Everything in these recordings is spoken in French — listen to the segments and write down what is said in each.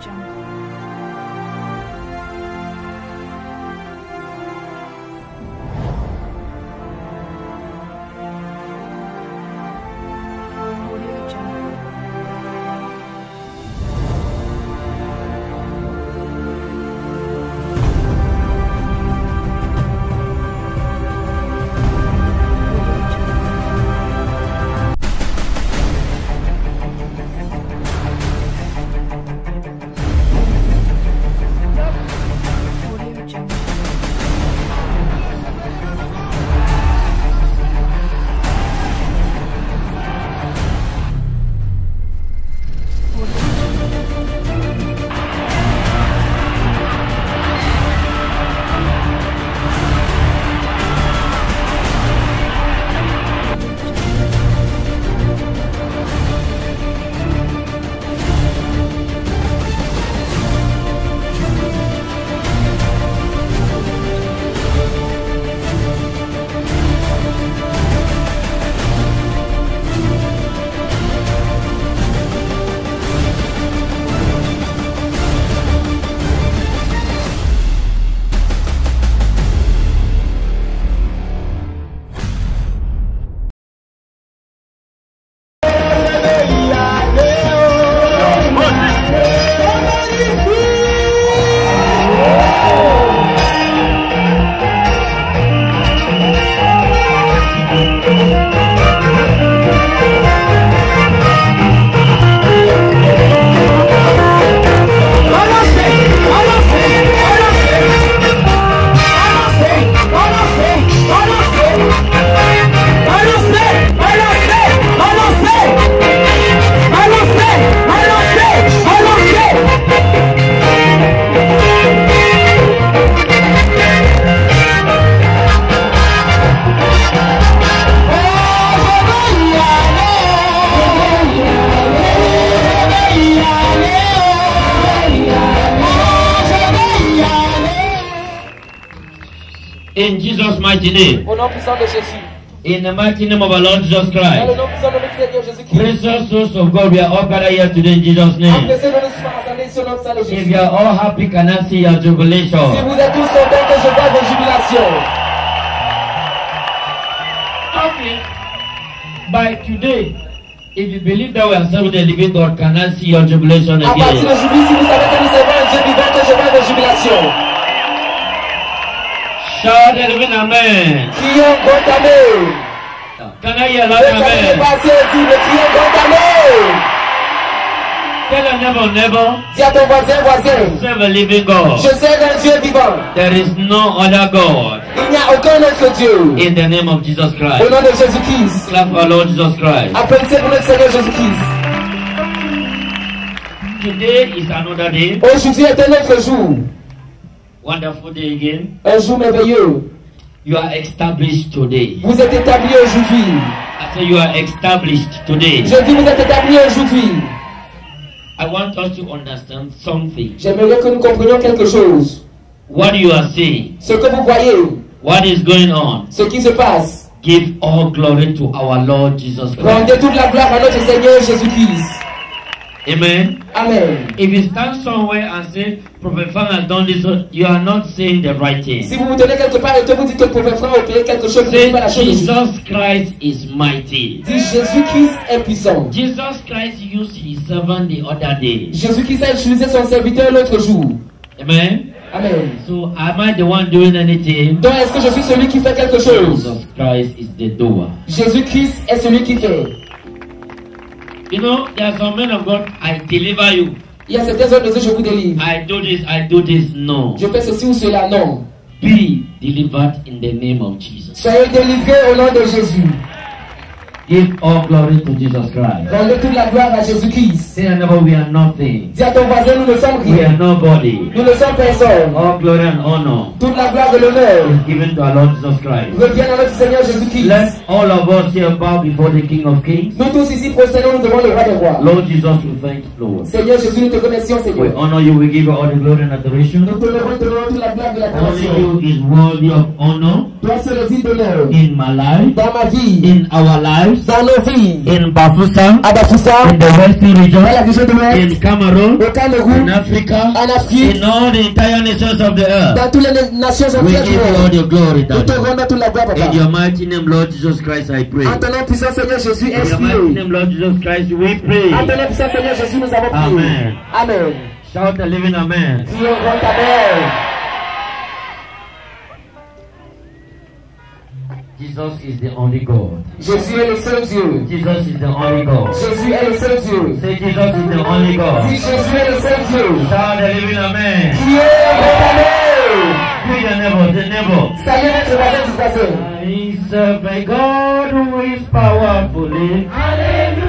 将 Name. Au nom puissant de Jésus. In the mighty name of our Lord Jesus Christ. nom puissant de notre Seigneur Jésus-Christ. Precious souls of God, we are all gathered here today in Jesus' name. Appréciez de nous soir rassemblés sur le nom puissant de If you are all happy, can I see your Si jubilation? vous êtes tous contents je vois vos jubilations. Okay. By today, if you believe that we are serving the living God, can I see your jubilation À partir again? d'aujourd'hui, si vous savez que nous servons un Dieu vivant, que je vois vos jubilations. The living Amen. Le loud salut est Amen? le. Tell your neighbor, neighbor, Dis à ton voisin, voisin. serve a living God. Je sers un Dieu vivant. There is no other God Il n'y a aucun autre Dieu. in the name of Jesus Au Christ. nom de Jésus-Christ. Clap for Lord Jesus Christ. Applaudissez pour notre Seigneur Jésus-Christ. Today is another day. Aujourd'hui est un autre jour. Wonderful day again. Un jour merveilleux. You are established today. Vous êtes établis aujourd'hui. I say you are established today. Je dis vous êtes établis aujourd'hui. I want us to understand something. J'aimerais que nous comprenions quelque chose. What you are seeing, Ce que vous voyez, what is going on, ce qui se passe. give all glory to our Lord Jesus Christ. Rendez toute la gloire à notre Seigneur Jésus-Christ. Amen. Amen. If you stand somewhere and say, Prophet Frank has done this, you are not saying the right Si thing. vous vous tenez quelque part et que vous dites que le prophète Franck a opéré quelque chose, vous ne Say, dites pas la chose. Jesus Christ is mighty. Dis Jésus-Christ est puissant. Jesus Christ used his servant the other day. Jésus-Christ a utilisé son serviteur l'autre jour. Amen. Amen. So am I the one doing anything? Donc est-ce que je suis celui qui fait quelque chose? Jesus Christ is the doer. Jésus-Christ est celui qui fait. You know, there are some men of God, I deliver you. Il y a certains hommes de Dieu, je vous délivre. I do this, I do this. No. Je fais ceci ou cela, non. Be delivered in the name of Jesus. Soyez délivrés au nom de Jésus. Give all glory to Jesus Christ. Rendez toute la gloire à Jésus-Christ. Say we are nothing. Dis à ton voisin, nous ne sommes We are rien. nobody. Nous ne sommes personne. All glory and honor Toute la gloire de l'honneur is given to our Lord Jesus Christ. revient à notre Seigneur Jésus-Christ. Let all of us here bow before the King of Kings. Nous tous ici prosternons devant le roi des rois. Lord Jesus, we thank you, Lord. Seigneur Jésus, nous te remercions, We Seigneur. honor you, we give you all the glory and adoration. Nous te toute la gloire de la Only you is worthy of honor Toi seul est d'honneur. in my life, Dans ma vie, in our lives, vies. in Bafoussam, À Bafoussam, in the Western region, dans la région de l'Ouest, in Cameroon, au Cameroun, in Africa, en Afrique, in all the entire nations of the earth. dans toutes les na- nations We entières du give all the glory, Nous te Daddy. rendons toute la gloire, In your mighty name, Lord Jesus Christ, I pray. En ton nom puissant, Seigneur Jésus, In your mighty name, Lord Jesus Christ, we pray. En ton nom puissant, Seigneur Jésus, nous avons prié. Amen. Amen. Shout a living amen. Prions grand Amen. Jesus is the only God. Jésus est le seul Dieu. Jesus is the only God. Jésus est le seul Dieu. Say Jesus is the only Si God. Jésus est le seul Dieu. Shout a living amen. Priez grand Amen. Greet your neighbor, say neighbor. Salut votre voisin, tout voisin. I serve a God who is powerfully. Shout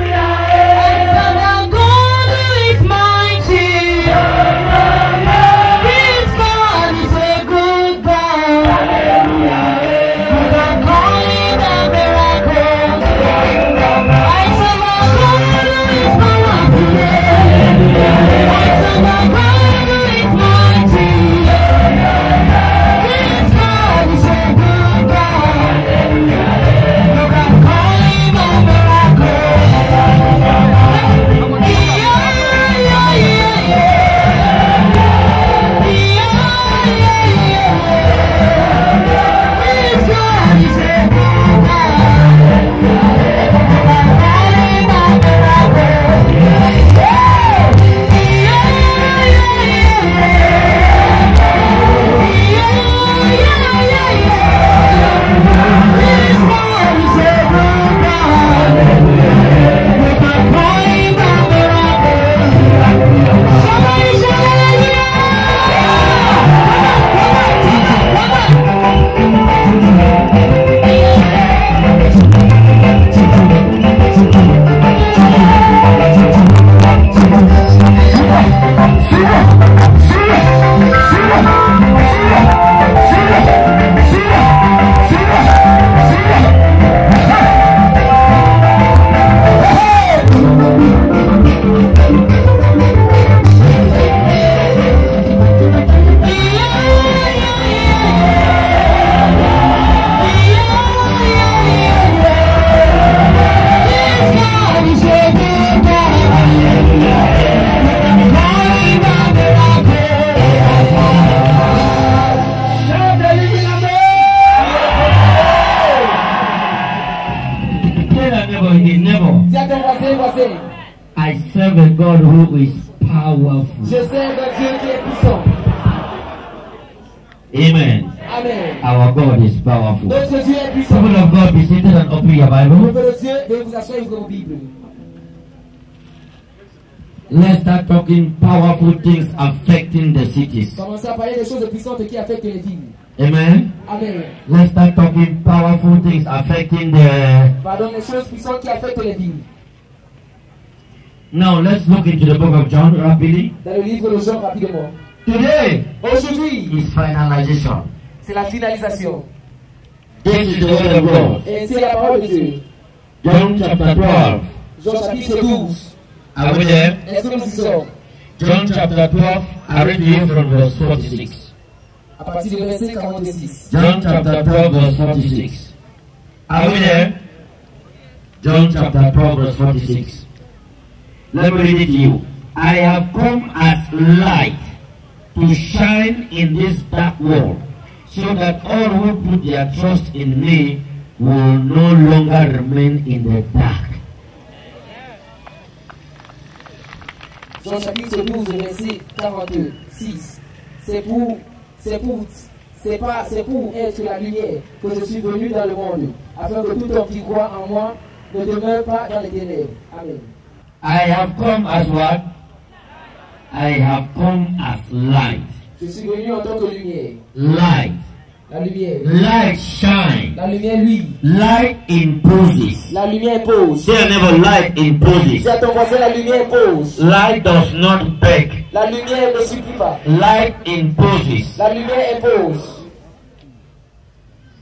Let's start talking powerful things affecting the cities. Commencez à parler des choses puissantes qui affectent les villes. Amen. Amen. Let's start talking powerful things affecting the. Pardon, les choses puissantes qui affectent les villes. Now let's look into the book of John rapidly. Dans le livre de Jean, rapidement. Today Aujourd'hui, is finalization. c'est la finalisation. This is the word of God. Et c'est la parole de Dieu. John chapter 12. Jean chapitre 12. Are we there? Sommes John chapter 12. I read you from verse 46. À partir du verset 46. John chapter 12, verse 46. Are we there? John chapter 12, verse 46. Let me read it to you. I have come as light to shine in this dark world, so that all who put their trust in me will no longer remain in the dark. Jean chapitre 12, verset 42. 6. C'est pour, c'est pour, c'est pas, c'est pour être la lumière que je suis venu dans le monde, afin que tout homme qui croit en moi ne demeure pas dans les ténèbres. Amen. I have come as what? I have come as light. Je suis venu en tant que lumière. Light. La lumière. Light shine. La lumière, lui. Light imposes. La lumière pose. Say neighbor, light imposes. Si à ton voisin, la lumière pose. Light does not beg. La lumière ne supplie pas. Light imposes. La lumière impose.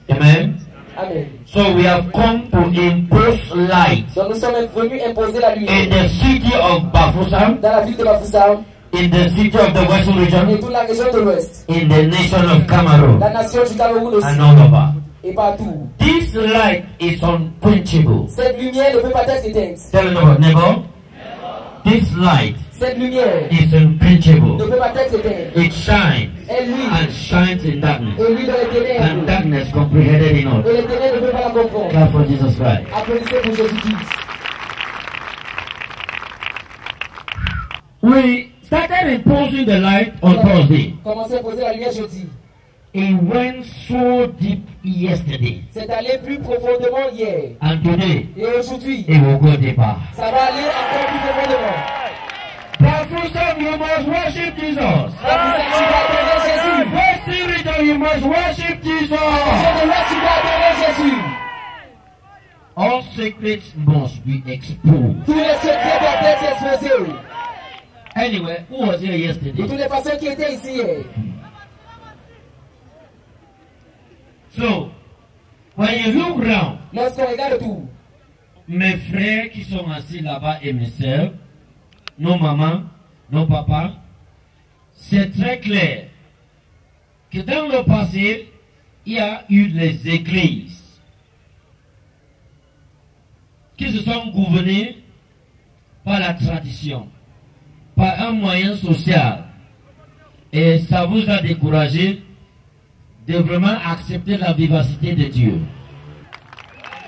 Amen. Amen. So we have come to impose light Donc nous sommes venus imposer la in lumière the city of Bafusam, dans la ville de Bafoussam in the city of the Western region, toute la région de l'Ouest, in the nation of Cameroon, la nation du Cameroun and all over. et et. This light is unquenchable. Cette lumière ne peut pas être éteinte. Tell your neighbor. This light Cette lumière is ne unquenchable. peut pas être éteinte. It shines Elle luit. and shines in darkness. Et lui dans les And darkness comprehended in Et all. les ténèbres ne peuvent pas la comprendre. Clap for Jesus Christ. Applaudissez pour Jésus-Christ. We started imposing the light on Thursday. À poser la lumière jeudi. It went so deep yesterday. C'est allé plus profondément hier. And today, Et aujourd'hui, it will go deeper. ça va aller encore plus profondément. Professor, you must worship Jesus. Spirit, you must worship. All secrets must be exposed. Tous les secrets doivent être exposés. Anyway, who was here yesterday? toutes les façons qui étaient ici hier. So, when you look round, Lorsqu'on regarde tout, mes frères qui sont assis là-bas et mes sœurs, nos mamans, nos papas, c'est très clair que dans le passé, il y a eu les églises qui se sont gouvernées par la tradition, par un moyen social. Et ça vous a découragé de vraiment accepter la vivacité de Dieu.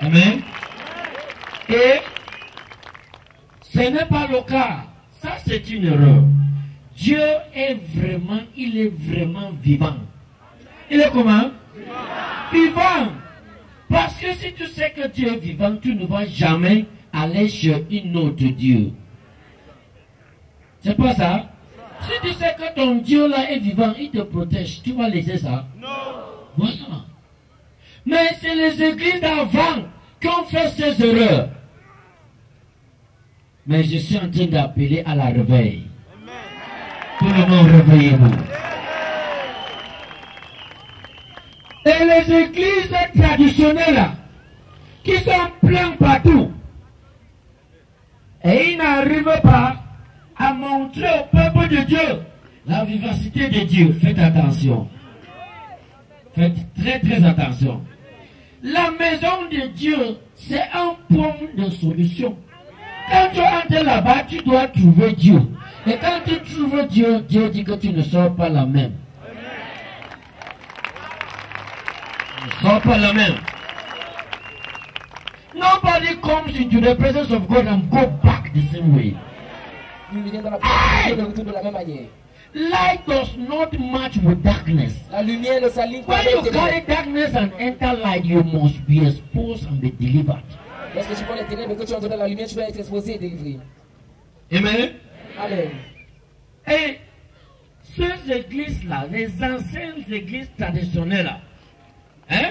Amen. Et ce n'est pas le cas. Ça, c'est une erreur. Dieu est vraiment, il est vraiment vivant. Il est comment? Vivant. Parce que si tu sais que Dieu est vivant, tu ne vas jamais aller chez une autre Dieu. C'est pas ça Si tu sais que ton Dieu là est vivant, il te protège, tu vas laisser ça Non. Voilà. Mais c'est les églises d'avant qui ont fait ces erreurs. Mais je suis en train d'appeler à la réveil. Tout le monde réveillez-vous. Et les églises traditionnelles là, qui sont pleines partout, et ils n'arrivent pas à montrer au peuple de Dieu la vivacité de Dieu. Faites attention. Faites très très attention. La maison de Dieu, c'est un point de solution. Quand tu entres là-bas, tu dois trouver Dieu. Et quand tu trouves Dieu, Dieu dit que tu ne sors pas la même. Tu ne sors pas la même. Nobody comes into the presence of God and go back the same way. nous venons dans la présence de la même manière. Light does not match with darkness. La lumière ne s'aligne pas When avec you carry darkness and enter light, you must be exposed and be delivered. Lorsque tu prends les ténèbres et que tu entres dans la lumière, tu dois être exposé et délivré. Amen. Amen. Et ces églises-là, les anciennes églises traditionnelles-là, hein,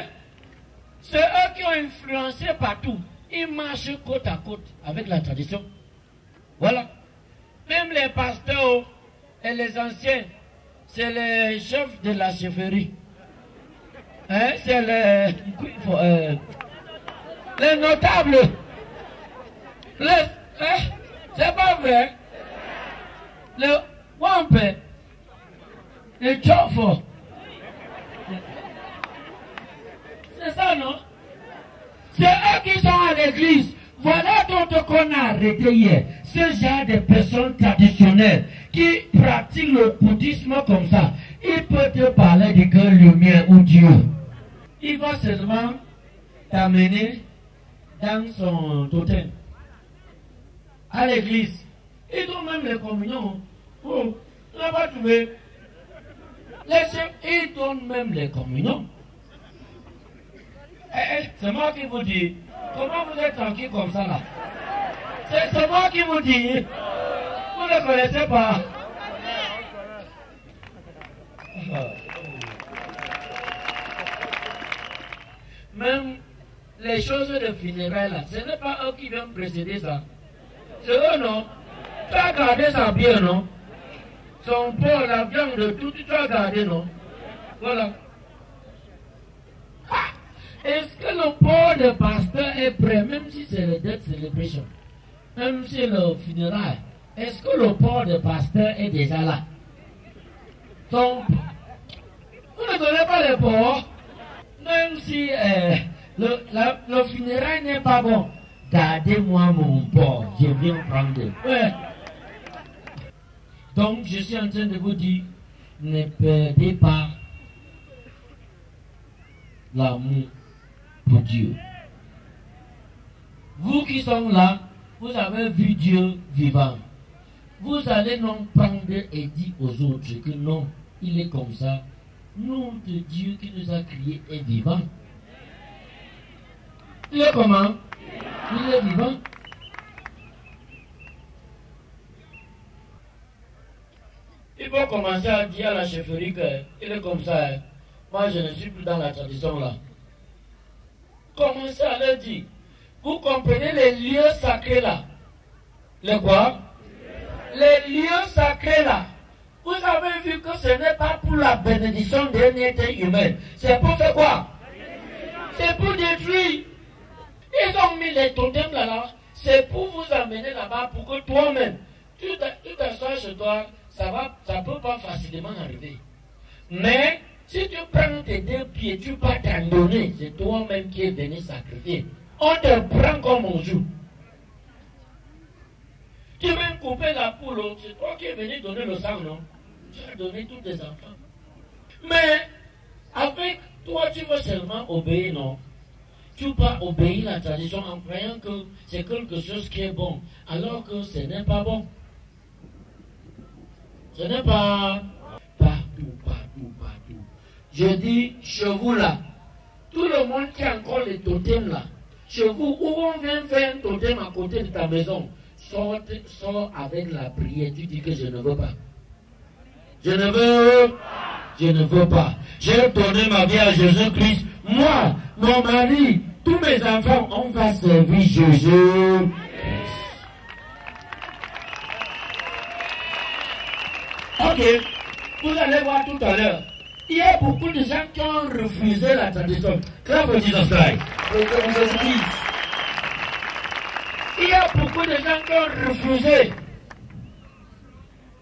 c'est eux qui ont influencé partout. Ils marchent côte à côte avec la tradition. Voilà. Même les pasteurs et les anciens, c'est les chefs de la chefferie. Hein, c'est les, euh, les notables. Les, hein, c'est pas vrai. Le Wampe, le Chofo. C'est ça, non? C'est eux qui sont à l'église. Voilà donc qu'on a arrêté hier. Ce genre de personnes traditionnelles qui pratiquent le bouddhisme comme ça. Il peut te parler de que lumière ou Dieu. Il va seulement t'amener dans son totem. À l'église. Ils donnent même les communions. Oh, tu n'as pas trouvé. Laissez, ils donnent même les communions. Eh, eh, c'est moi qui vous dis. Comment vous êtes tranquille comme ça là? C'est moi qui vous dis. Vous ne connaissez pas. Même les choses de funérailles là, ce n'est pas eux qui viennent précéder ça. C'est eux non? Tu as gardé ça bien non? Son porc, la viande, tout, tu as gardé non? Voilà. Est-ce que le port de pasteur est prêt, même si c'est le death celebration, même si c'est le funérail, est-ce que le port de pasteur est déjà là? Son... Vous ne connaissez pas les ports même si euh, le, le funérail n'est pas bon, gardez-moi mon porc, je viens prendre. Donc, je suis en train de vous dire, ne perdez pas l'amour Dieu. Vous qui sont là, vous avez vu Dieu vivant. Vous allez non prendre et dire aux autres que non, il est comme ça. Nom de Dieu qui nous a créés est vivant. Il est comment? Il est vivant. Il faut commencer à dire à la chefferie qu'il est comme ça. hein. Moi, je ne suis plus dans la tradition là. Commencez à leur dire. Vous comprenez les lieux sacrés là? Les quoi? Les lieux sacrés là. Vous avez vu que ce n'est pas pour la bénédiction d'un être humain. C'est pour faire quoi? C'est pour détruire. Ils ont mis les totems là-bas. C'est pour vous amener là-bas pour que toi-même, tu t'assois chez toi, ça va, ça peut pas facilement arriver. Mais si tu prends tes deux pieds, tu vas t'en donner. C'est toi-même qui es venu sacrifier. On te prend comme on joue. Tu veux couper la poule, oh, c'est toi qui es venu donner le sang, non? Tu as donné tous tes enfants. Mais avec toi, tu veux seulement obéir, non? Tu vas obéir la tradition en croyant que c'est quelque chose qui est bon, alors que ce n'est pas bon. Ce n'est pas partout, partout, partout. Je dis chez vous là, tout le monde qui a encore les totems là, chez vous, où on vient faire un totem à côté de ta maison, sors, sors avec la prière, tu dis que je ne veux pas. Je ne veux, je ne veux pas. J'ai donné ma vie à Jésus-Christ. Moi, mon mari, tous mes enfants, on va servir Jésus. Ok, vous allez voir tout à l'heure. Il y a beaucoup de gens qui ont refusé la tradition. Clap for Jesus Christ. Il y a beaucoup de gens qui ont refusé.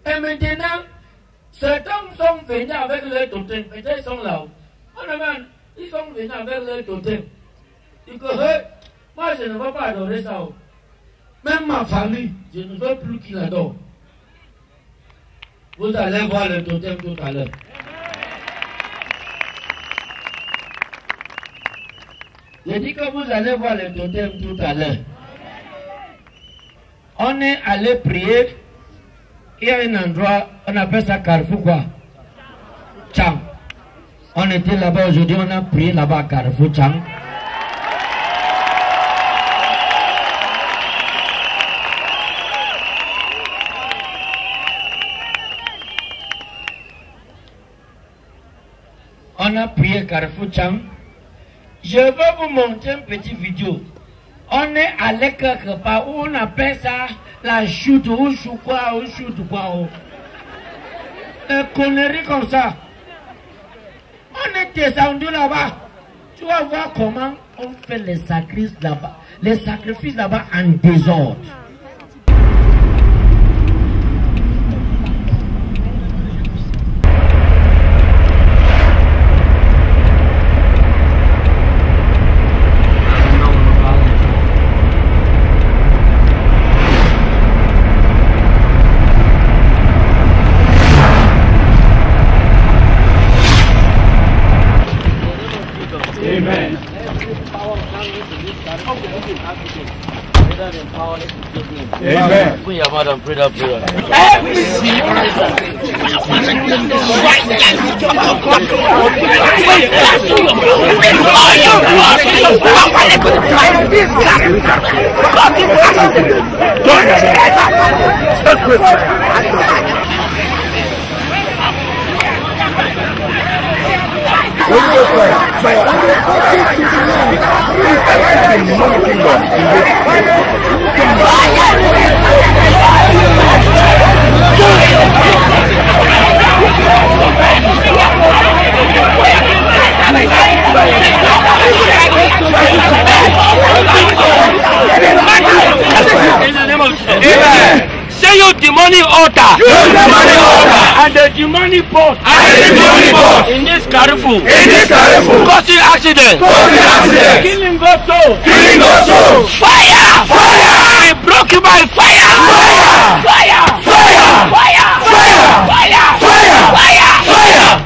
Et maintenant, certains sont venus avec leur totem. Peut-être ils sont. On demande, ils sont venus avec leur totem. Ils disent, moi je ne veux pas adorer ça. Même ma famille, je ne veux plus qu'ils adorent. Vous allez voir le totem tout à l'heure. J'ai dit que vous allez voir le totem tout à l'heure. On est allé prier. Il y a un endroit, on appelle ça Carrefour quoi Chang. On était là-bas aujourd'hui, on a prié là-bas à Carrefour Chang. On a prié Carrefour Chang. Je vais vous montrer une petite vidéo. On est allé quelque part où on appelle ça la chute ou chou quoi ou chute quoi. ou. Une connerie comme ça. On est descendu là-bas. Tu vas voir comment on fait les sacrifices là-bas. Les sacrifices là-bas en désordre. madam, pray that prayer. Every single Fire! Fire! Say you demonic altar. Use the money altar. And the demonic pot. And the demonic pot. In this Carrefour. In this Carrefour. Causing accident. Causing accident. Killing God's soul. Killing God's soul. Fire! Fire. Broke you by fire! Fire. Fire! Fire.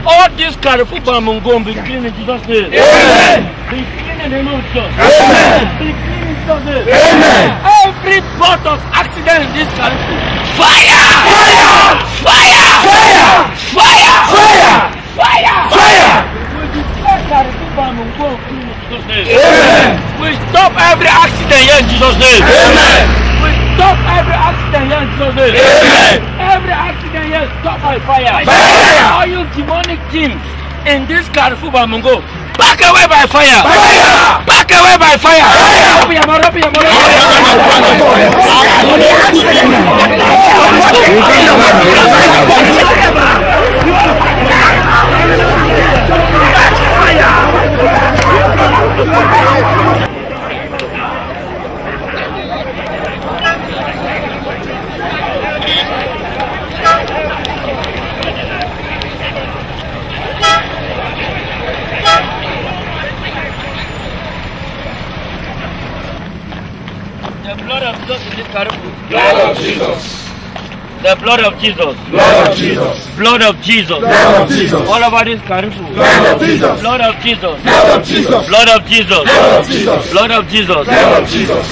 All this Carrefour Bamungo be clean in Jesus' name. Amen. Be in the name of. Amen. Be clean in. Amen. Every part of accident in this Carrefour. Fire! Fire. Fire! Fire. Fire! Fire. Fire! Fire. We stop every accident here in Jesus' name. Amen. We stop every accident here in Jesus' name. Amen. Every accident here stop by fire. Fire. All you demonic teams in this Carrefour Bamungo, back away by fire. Fire. Back away by fire. Fire. Open your mouth, open your mouth. The blood of Jesus in this Carrefour. Blood of Jesus. The blood of Jesus. Blood of Jesus. Blood of Jesus. Blood of Jesus. All over this Carrefour. Blood of Jesus. Blood of Jesus. Blood of Jesus. Blood of Jesus. Blood of Jesus. Blood of Jesus. Blood of Jesus.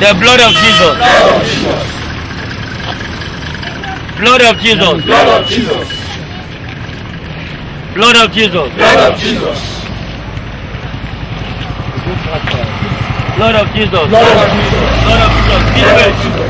The blood of Jesus. Blood of Jesus. Blood of Jesus. Blood of Jesus. Blood of Jesus. Blood of Jesus. Lord of Jesus. Lord of Jesus. Lord of Jesus. Lord of Jesus.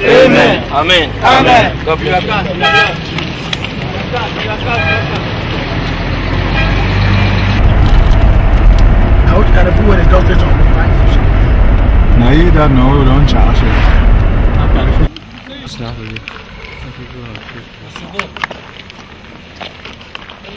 Amen. Amen. Amen. I you don't don't not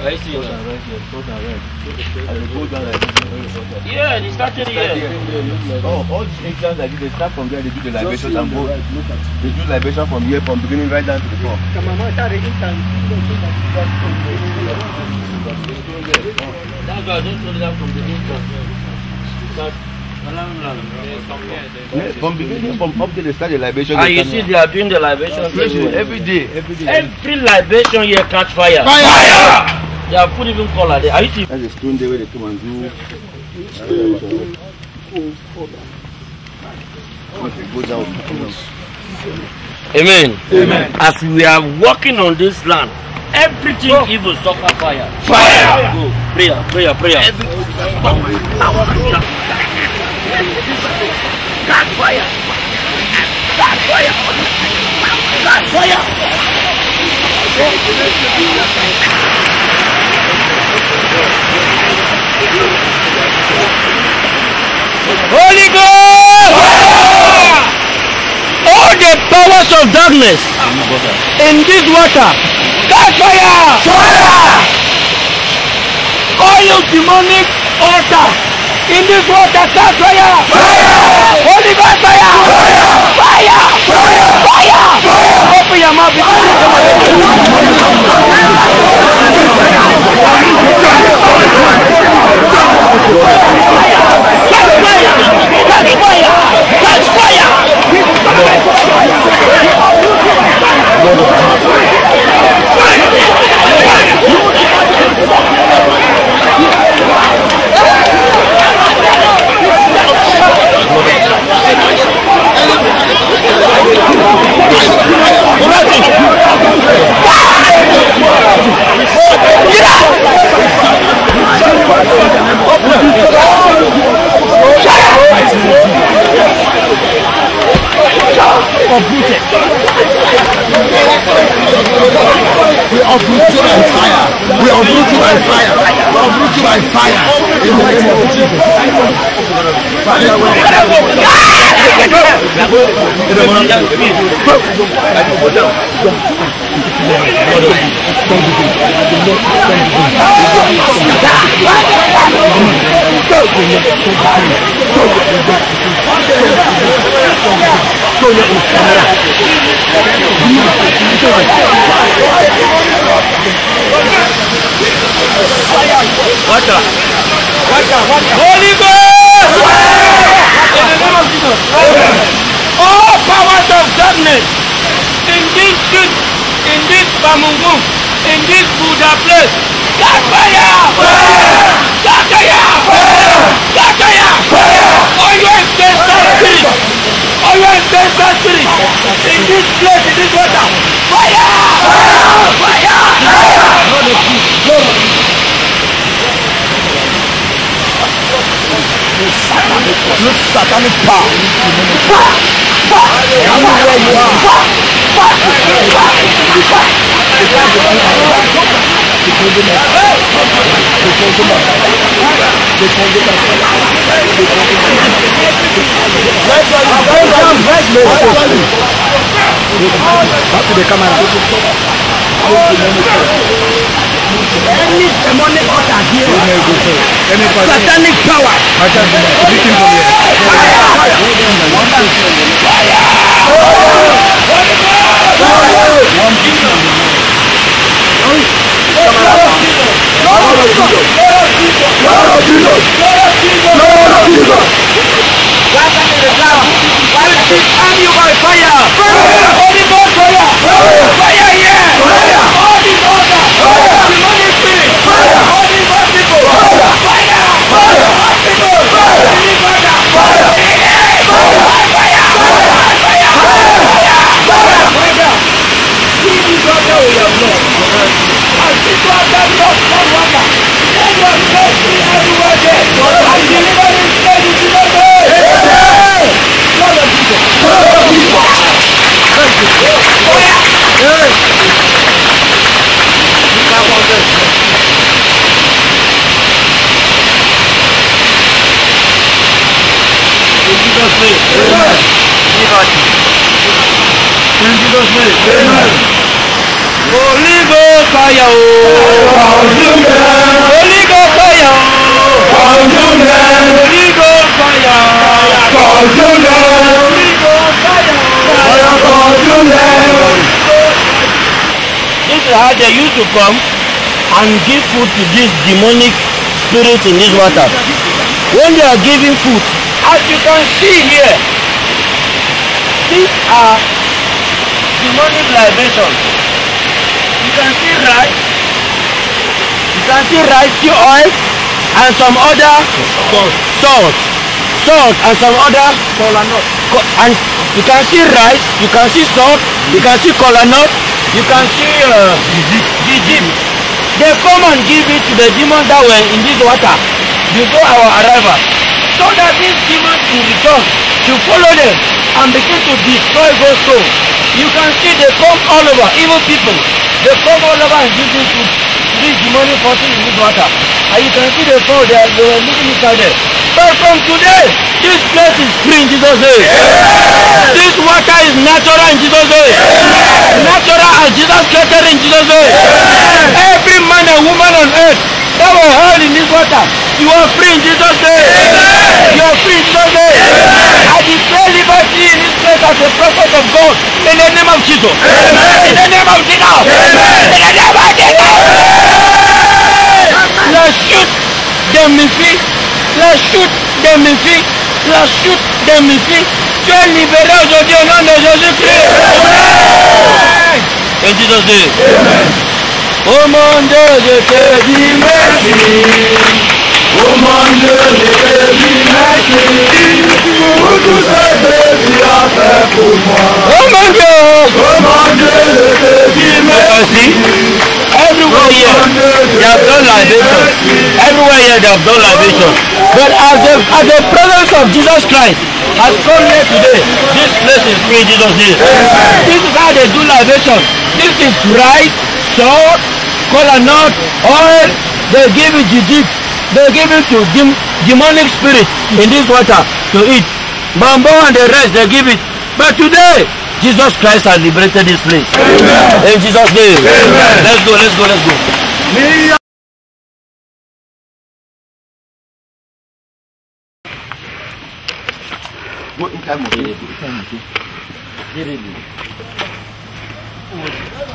I see. Yeah, they started here. Oh, all these Asians like this, they start from there, they do the libation and go. They do libation from here, from beginning right down to the top. I don't that from the intro. But, From beginning, from up to the start the libation. and you come see they are doing the libation Every- day, every day. Every libation here catch fire. Fire! They have put even color there. Are you see? That's a stone there where they come and do. Go down. Amen. Amen. As we are walking on this land, everything oh. evil suffer fire. Fire! Go. Prayer, prayer, prayer. Catch fire. Catch fire. Catch fire. Holy Ghost! All the powers of darkness in this water, catch fire! Fire! All you demonic altar in this water, catch fire! Fire! Holy Holy Ghost fire! Fire! Fire! Fire! Open your mouth. Catch fire! Catch fire! Catch fire! Catch fire! Get out! We uproot you by fire. We uproot you by fire. We uproot you by fire. In the name of Jesus. Father, we Holy Ghost! In the name of Jesus. All powers of darkness in this street, in this in this Buddha place, in this place, in this water. Fire! Fire! Fire! Fire! Fire! Fire! Fire! Look satanic power. Everywhere you are. Back to the camera any demonic order here satanic power Fire! Fire! Fire! Fire! brother with your blood. And people are that lost for water. They were thirsty everywhere there. And the river is dead in the day. Blood of Jesus. Blood of Jesus. Thank you. Fire. Yes. You can't want this. Jesus' name. Amen. Amen. In Jesus' name. Amen. Holy Ghost fire! Holy Ghost fire! Holy Ghost fire! Holy Ghost This is how they used to come and give food to this demonic spirit in this water. When they are giving food, as you can see here, these are demonic libations. You can see rice, you can see rice, tea oil, and some other salt, salt, and some other co- and you can see rice, you can see salt, you can see kola nut, you can see uh, jijib. They come and give it to the demons that were in this water before our arrival, so that these demons in return should follow them and begin to destroy those souls. You can see they come all over, evil people. They come all over and give this to these demonic forces in this water. And you can see they fall there, they were living inside there. But from today, this place is free in Jesus' name. This water is natural in Jesus' name. Natural as Jesus created in Jesus' name. Every man and woman on earth held in this water, you are free in Jesus' name. You are free in Jesus' name. I declare liberty in this place as a prophet of God. In the name of Jesus. In the name of Jesus. In the name of Jesus. La chute de Méphi. La chute de Méphi. La chute de Méphi. Tu es libéré aujourd'hui au nom de Jésus-Christ. In Jesus' name. Oh mon Dieu, je te dis merci. Oh mon Dieu, je te dis merci pour tout ce que tu as fait pour moi. Oh mon Dieu. Oh mon Dieu, je te dis merci. Everywhere here, they have done libation. Everywhere here, they have done libation. But as the, as the presence of Jesus Christ has come here today, this place is free Jesus' name. This is how they do libation. This is rice, salt, cola nut, oil. They give it to deep. They give it to dem- demonic spirits in this water to eat. Bamboo and the rest, they give it. But today, Jesus Christ has liberated this place. In Jesus' name. Let's go, let's go, let's go.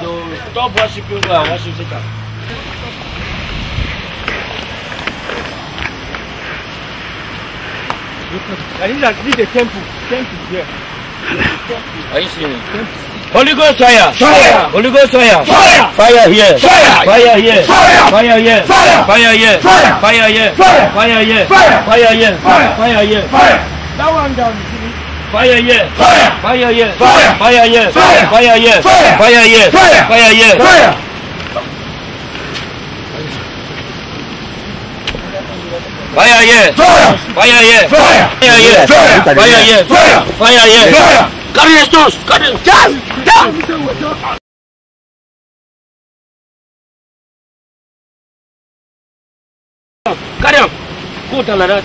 Stop worshiping God, worship Satan. Are you seeing it? Holy Ghost fire! Fire! Holy Ghost fire! Fire! Fire here! Fire! Fire here! Fire! Fire here! Fire! Fire here! Fire! Fire here! Fire! Fire here! Fire! Fire here! Fire! Fire here! Fire! That one down, you? Fire, yeah. Fire. Fire, yeah. Fire. Fire, yeah. Fire. Fire, yeah. Fire. Fire, yeah. Fire. Fire, yeah. Fire. Fire, yeah. Fire. Fire, yeah. Fire. Fire, yeah. Fire. Fire, yeah. Fire. Fire, yeah. Fire. Carry estos. Carry. Gas. Down. Carry. Kurtarlara.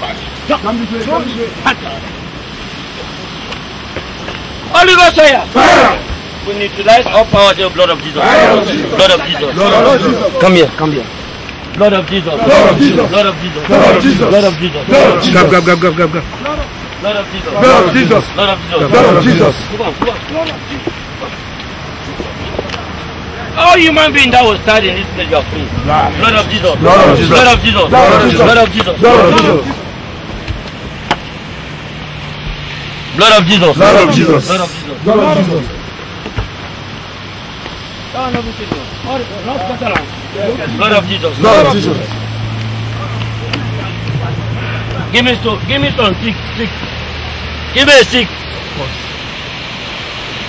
Bak. Lan bir şey. Hadi. Holy Ghost fire! We neutralize all power to the blood of Jesus. Blood of Jesus. Lord of Jesus. Come here, come here. Blood of Jesus. Blood of Jesus. Blood of Jesus. Blood of Jesus. Blood of Jesus. Blood of Jesus. Grab, grab, grab, grab, grab, grab. Blood of Jesus. Blood of Jesus. Blood of Jesus. Blood of Jesus. Come on, come. All human beings that will stand in this place, you are free. Blood of Jesus. Blood of Jesus. Blood of Jesus. Blood of Jesus. Blood of Jesus. Blood of Jesus. Blood of Jesus. Blood of Jesus. Blood of Jesus. Blood of Jesus. Blood of Jesus. Blood of Jesus. Give me some, give me some stick, stick. Give me a stick.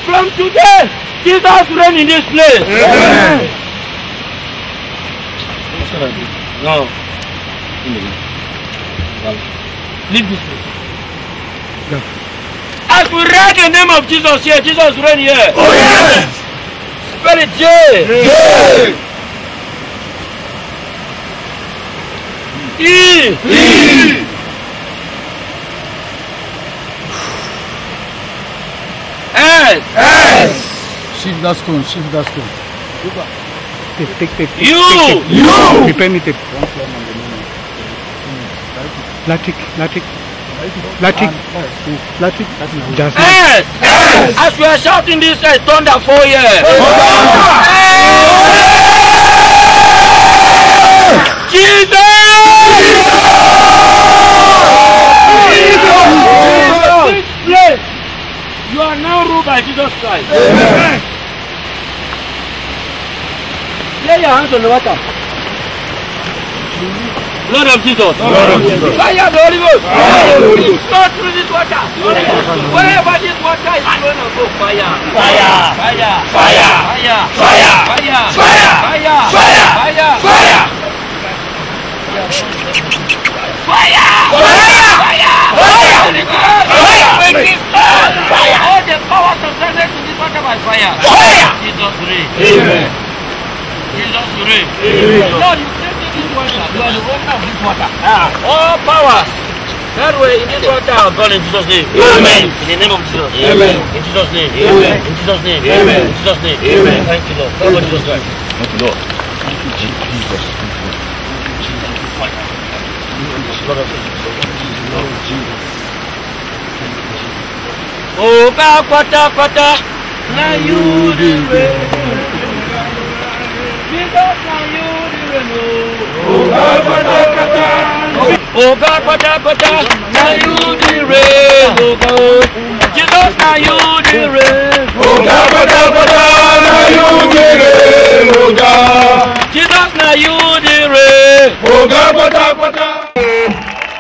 From today, Jesus reign in this place. Amen. No. Leave this place. As we read the name of Jesus here, Jesus reign here. Oh yes. Spirit J. Yay. E. E. S. S. Shift that stone, shift that stone. Take, take, take. U. U. Prepare me tape. Latic, latic. Latic. Latic. Just now. S. As we are shouting this, uh, thunder for here. Jesus! This place, you are now ruled by Jesus Christ. Amen. Lay your hands on the water. Glória a Jesus. Vai anônimos. Encontro de tua casa. Vai evadir tua casa. Vai a. Vai a. Vai a. Vai a. Vai a. Vai a. Vai a. Vai a. Vai a. Vai a. Vai a. Fire! Fire! Fire! Fire! Fire! Fire! Fire! All Fire. power to Fire. it to Fire. one by fire. Fire! Jesus' name. Fire. Jesus' name. Fire. Lord, you You. All powers that were in this water are gone in Jesus' name. Amen. In the name of Jesus. Amen. In Jesus' name. Amen. In Jesus' name. Amen. In Jesus' name. Amen. Thank you, Lord. Thank you, Jesus Christ. Thank you, Lord. Blood of Jesus. Oga pátápátá, na you the way. Jesus,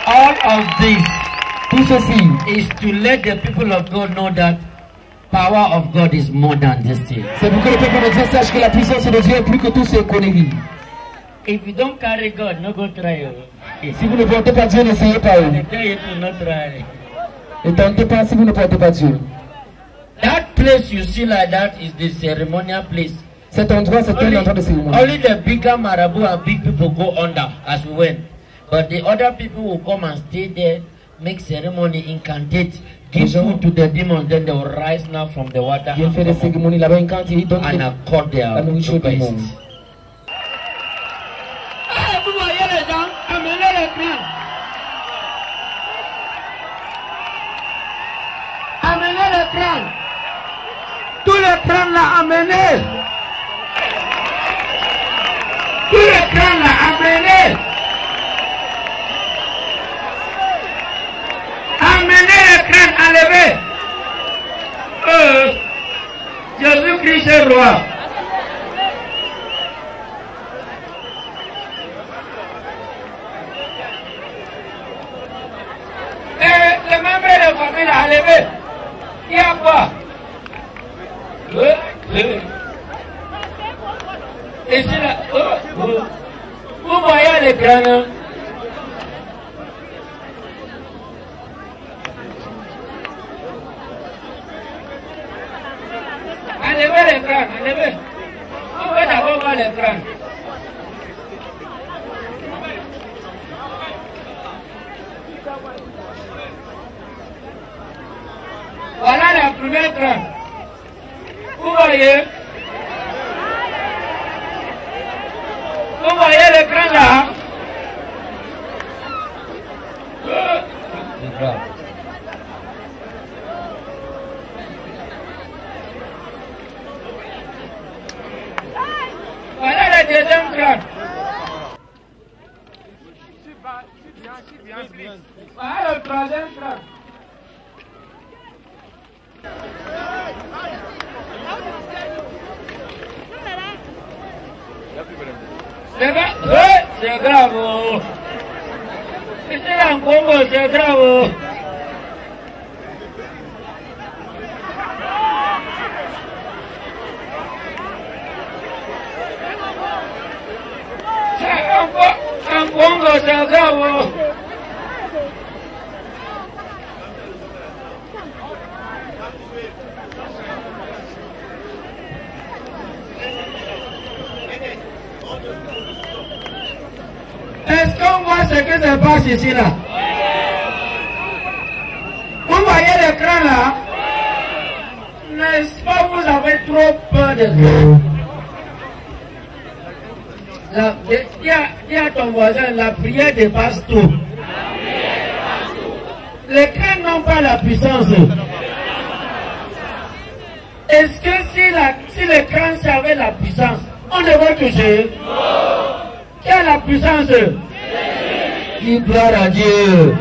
All of this Tout ceci, is to let the people of God know that power of God is more than this thing. c'est le peuple de Dieu sache que la puissance de Dieu est plus que toutes ces conneries. If you don't carry God, no go try. Si vous ne portez pas Dieu, n'essayez pas. oh. I tell you to not try. Ne tentez pas si vous ne portez pas Dieu. That place you see like that is the ceremonial place. Cet endroit, c'est un endroit de cérémonie. only the bigger marabu and big people go under as we went. But the other people will come and stay there, make ceremony, incantate, give food to the demons, then they will rise now from the water and, faire des cérémonies là-bas, ils cantent, ils donnent and accord their la nourriture du request. Tout le crâne là, amenez. Tout le crâne là, amenez. Amenez le crâne, enlevez. Euh, Jésus-Christ est roi. Et les membres de la famille Yapa. Good, good. Is it a, oh, oh. Who my other gunner? I never ran, I never. Oh, when I. Voilà la première trame. Vous voyez Vous voyez l'écran là C'est grave. Voilà le deuxième crâne. Voilà le troisième crâne. C'è eh, bravo! E c'era un combo, c'è bravo! C'è un combo, c'è bravo! Ce que se passe ici là. Vous voyez l'écran là? N'est-ce pas vous avez trop peur de La- Dis à, ton voisin, la prière dépasse tout. Les crânes n'ont pas la puissance. Est-ce que si, la, si les crânes avaient la puissance, on devrait toucher Qui a la puissance? Dis gloire à Dieu.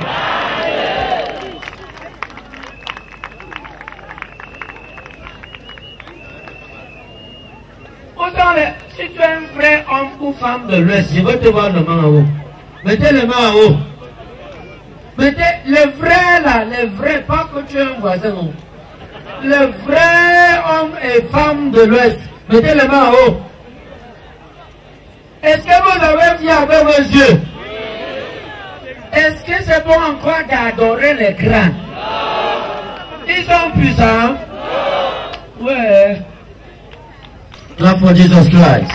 Si tu es un vrai homme ou femme de l'Ouest, je veux te voir le main en haut. Mettez les mains en haut. Mettez les vrais là, les vrais, pas que tu es un voisin. non. Les vrais hommes et femmes de l'Ouest, mettez les mains en haut. Est-ce que vous avez vu avec vos yeux? Est-ce que c'est bon encore d'adorer les grands? Ils sont puissants Ouais. Clap for Jesus Christ.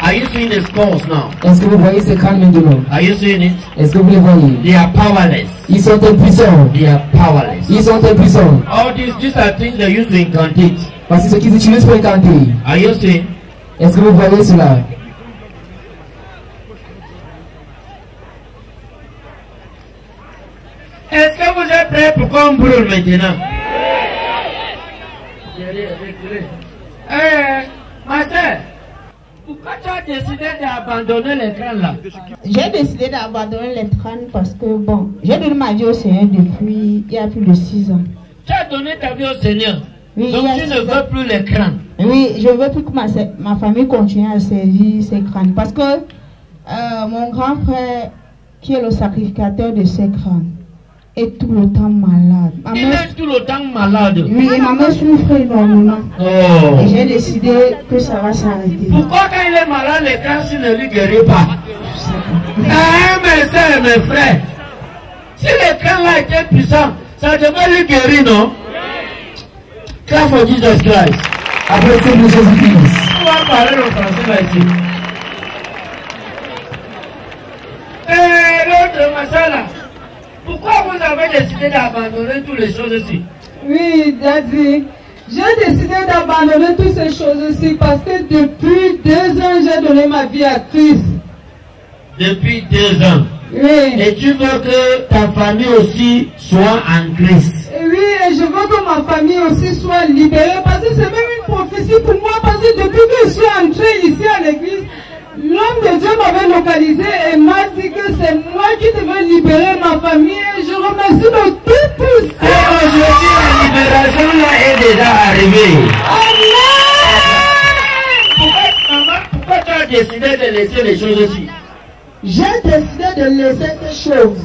Are you seeing the skulls now? Est-ce que vous voyez ces crânes maintenant Are you seeing it? Est-ce que vous les voyez? They are powerless. Ils sont impuissants. They are powerless. Ils sont impuissants. All these, these are things they use to incantate. Parce que ce qu'ils utilisent pour incanter. Are you seeing? Est-ce que vous voyez cela? Brûle maintenant. Eh, ma soeur, pourquoi tu as décidé d'abandonner l'écran là? J'ai décidé d'abandonner les crânes parce que, bon, j'ai donné ma vie au Seigneur depuis il y a plus de 6 ans. Tu as donné ta vie au Seigneur. Oui, Donc tu ne veux plus l'écran. Oui, je veux plus que ma, ma famille continue à servir ces crânes. Parce que euh, mon grand frère, qui est le sacrificateur de ces crânes, est tout le temps malade. Ma Il mère, est tout le temps malade. oui, et ma mère souffre énormément. Oh. Et j'ai décidé que ça va s'arrêter. Pourquoi quand il est malade, l'écran s'il ne lui guérit pas? Ah, mes soeurs, mes frères, si l'écran là était puissant, ça devait lui guérir, non? Clap for Jesus Christ. Applaudissez pour Jésus-Christ. On va parler le français là ici. Et l'autre, ma soeur là, pourquoi vous avez décidé d'abandonner toutes les choses ici Oui, Daddy. J'ai décidé d'abandonner toutes ces choses-ci parce que depuis deux ans, j'ai donné ma vie à Christ. Depuis deux ans. Oui. Et tu veux que ta famille aussi soit en Christ. Oui, et je veux que ma famille aussi soit libérée parce que c'est même une prophétie pour moi parce que depuis que je suis entrée ici à l'église, l'homme de Dieu m'avait localisé et m'a dit que c'est moi qui devais libérer ma famille et je remercie le tout pour Et aujourd'hui, la libération là est déjà arrivée. Pourquoi, maman, pourquoi tu as décidé de laisser les choses ici J'ai décidé de laisser ces choses.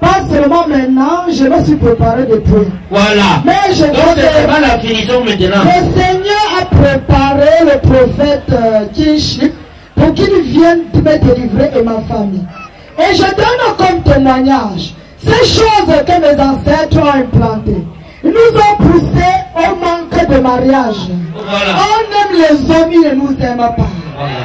Pas seulement maintenant, je me suis préparé depuis. Voilà. Mais je Donc c'est vraiment la finition maintenant. le Seigneur a préparé le prophète euh, Kinship pour qu'il vienne me délivrer et ma famille. Et je donne comme témoignage ces choses que mes ancêtres ont implantées. Ils nous ont poussés au manque de mariage. Voilà. On aime les hommes, ils ne nous aiment pas.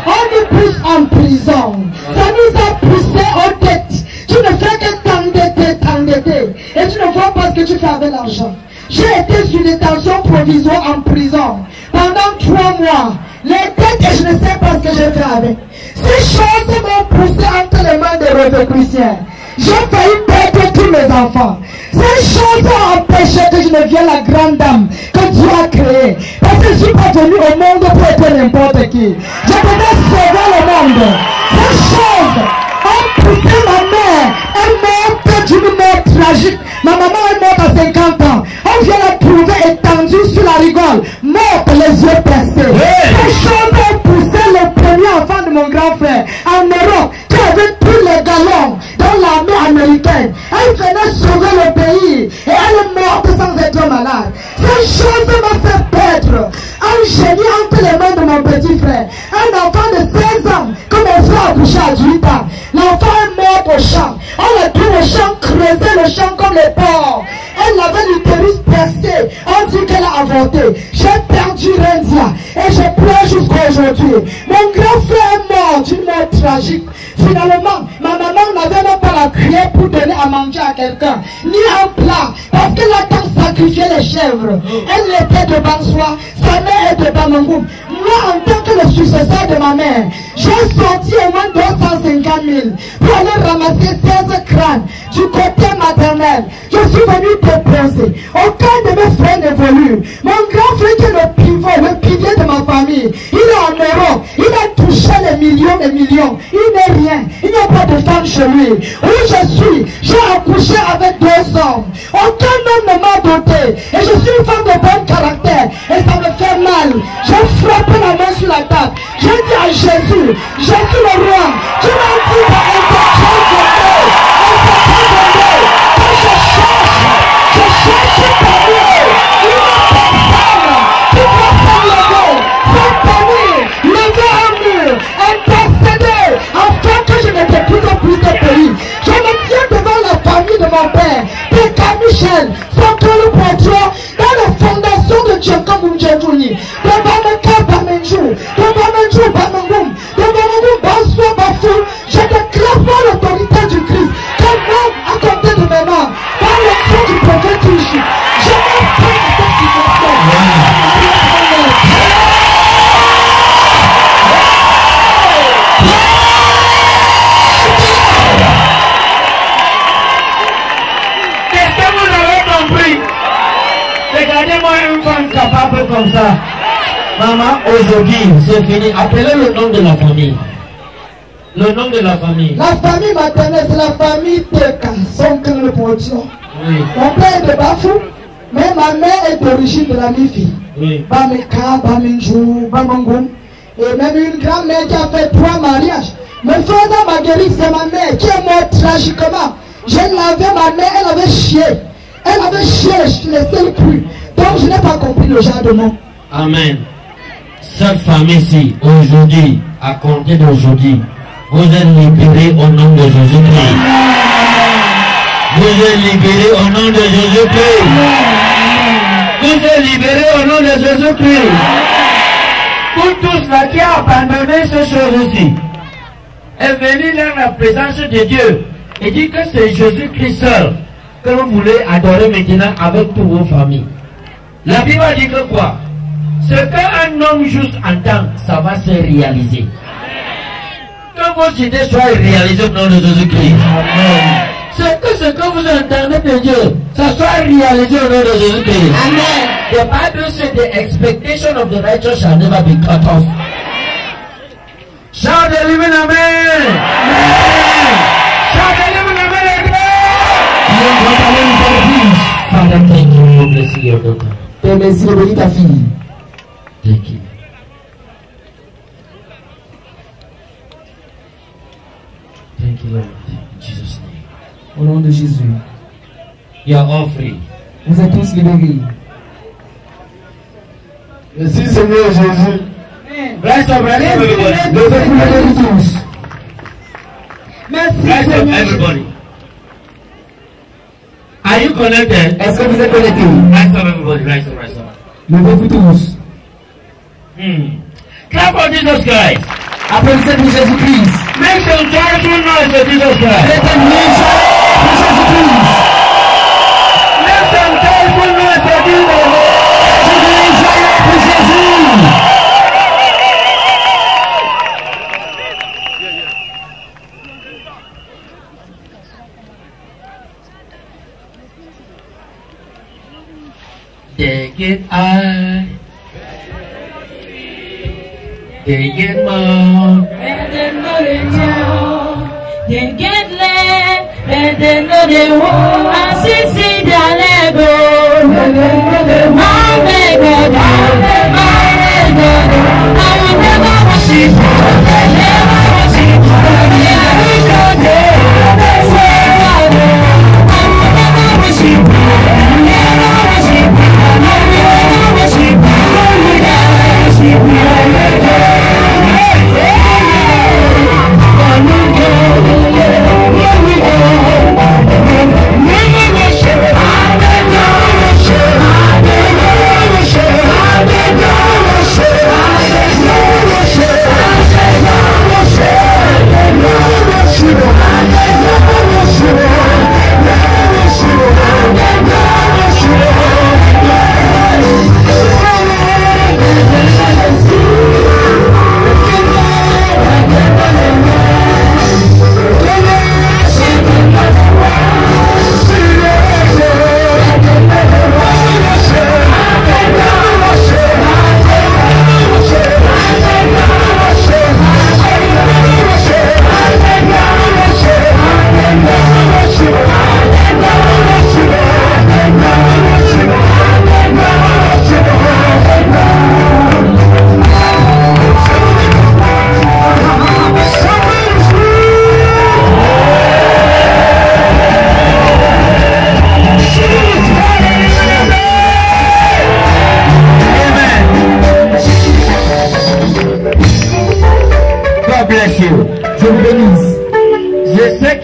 On nous pousse en prison. Ça nous a poussés aux dettes. Tu ne fais que t'endetter, t'endetter. Et tu ne vois pas ce que tu fais avec l'argent. J'ai été sur détention provisoire en prison pendant trois mois. Les dettes, et je ne sais pas ce que j'ai fait avec. Ces choses m'ont poussé entre les mains des rosicruciens. J'ai failli perdre tous mes enfants. Ces choses ont empêché que je ne vienne la grande dame que Dieu a créée. Parce que je ne suis pas venu au monde pour être n'importe qui. Je devais sauver le monde. Ces choses ont poussé ma mère. D'une mort tragique. Ma maman est morte à 50 ans. On vient la trouver étendue sur la rigole. Morte, les yeux percés. Ces choses ont poussé le premier enfant de mon grand frère en Europe qui avait tous les galons dans l'armée américaine. Elle venait sauver le pays et elle est morte sans être malade. Ces choses m'ont fait perdre un génie entre les mains de mon petit frère. Un enfant de 16 ans que mon frère a couché à 18 ans. L'enfant est mort au champ. On a trouvé le champ, creusé le champ comme les porcs. Elle avait l'utérus percé. On dit qu'elle a avorté. J'ai perdu Rendia et je pleure jusqu'à aujourd'hui. Mon grand frère est mort d'une mort tragique. Finalement, ma maman n'avait même pas la criée pour donner à manger à quelqu'un, ni un plat, parce qu'elle a tant sacrifié les chèvres. Elle était de Bansoa, sa mère est de Bamangou. Moi, en tant que le successeur de ma mère, j'ai sorti au moins 250 000 pour aller ramasser 16 crânes du côté maternel. Je suis venu déposer. Aucun de mes frères n'évolue. Mon grand frère qui est le pivot, le pilier de ma famille, il est en Europe. Il a touché les millions et millions. Il n'est rien. Il n'y a pas de femme chez lui. Où je suis, j'ai accouché avec deux hommes. Aucun homme ne m'a doté. Et je suis une femme de bon caractère. Et ça me fait mal. J'ai frappé la main sur la table. J'ai dit à Jésus, Jésus le roi, ça. Maman, aujourd'hui, c'est fini. Appelez le nom de la famille. Le nom de la famille. La famille maternelle, c'est la famille Teka, son clan de production. Oui. Mon père est de Bafou, mais ma mère est d'origine de la Mifi. Oui. Bameka, Baminjou, Bamangoum. Et même une grand-mère qui a fait trois mariages. Mon frère Marguerite, c'est ma mère qui est morte tragiquement. Je l'avais, ma mère, elle avait chié. Elle avait chié, je ne sais plus. Donc je n'ai pas compris le genre de nom. Amen. Cette famille-ci, aujourd'hui, à compter d'aujourd'hui, vous êtes libérés au nom de Jésus-Christ. Vous êtes libérés au nom de Jésus-Christ. Vous êtes libérés au nom de Jésus-Christ. Pour tous là qui ont abandonné ces choses-ci, est venu dans la présence de Dieu et dit que c'est Jésus-Christ seul que vous voulez adorer maintenant avec toutes vos familles. La Bible dit que quoi? Ce qu'un homme juste entend, ça va se réaliser. Que vos idées soient réalisées au nom de Jésus-Christ. C'est que ce que vous entendez de Dieu, ça soit réalisé au nom de Jésus-Christ. Amen. The Bible says the expectation of the righteous shall never be cut off. Shout the living amen. Amen. Shout the living amen again. Father, thank you for blessing your daughter. De bénir ta fille. Thank you. Thank you, Lord. In Jesus' name. Au nom de Jésus. You are all free. Vous êtes tous libérés. Merci Seigneur Jésus. Rise up, rise up, everybody. Merci Rise up, Seigneur. everybody. Are you connected? Est-ce que vous êtes connectés Rise up, everybody. Rise up, rise up. Levez-vous tous. Hmm. Clap for Jesus Christ. Applaudissez pour Jésus-Christ. Make some joyful noise for Jesus Christ. Faites un joie pour Jésus-Christ. Make some joyful noise for Jesus. Je veux joyeux pour Jésus. chết ơi. Chị giấc mơ. Em đến nó để get để kết lên em the nó để hô. A xí xí đã lê bồ Mãi về gờ đá, mãi về gờ đá. I will never wish never. Yeah.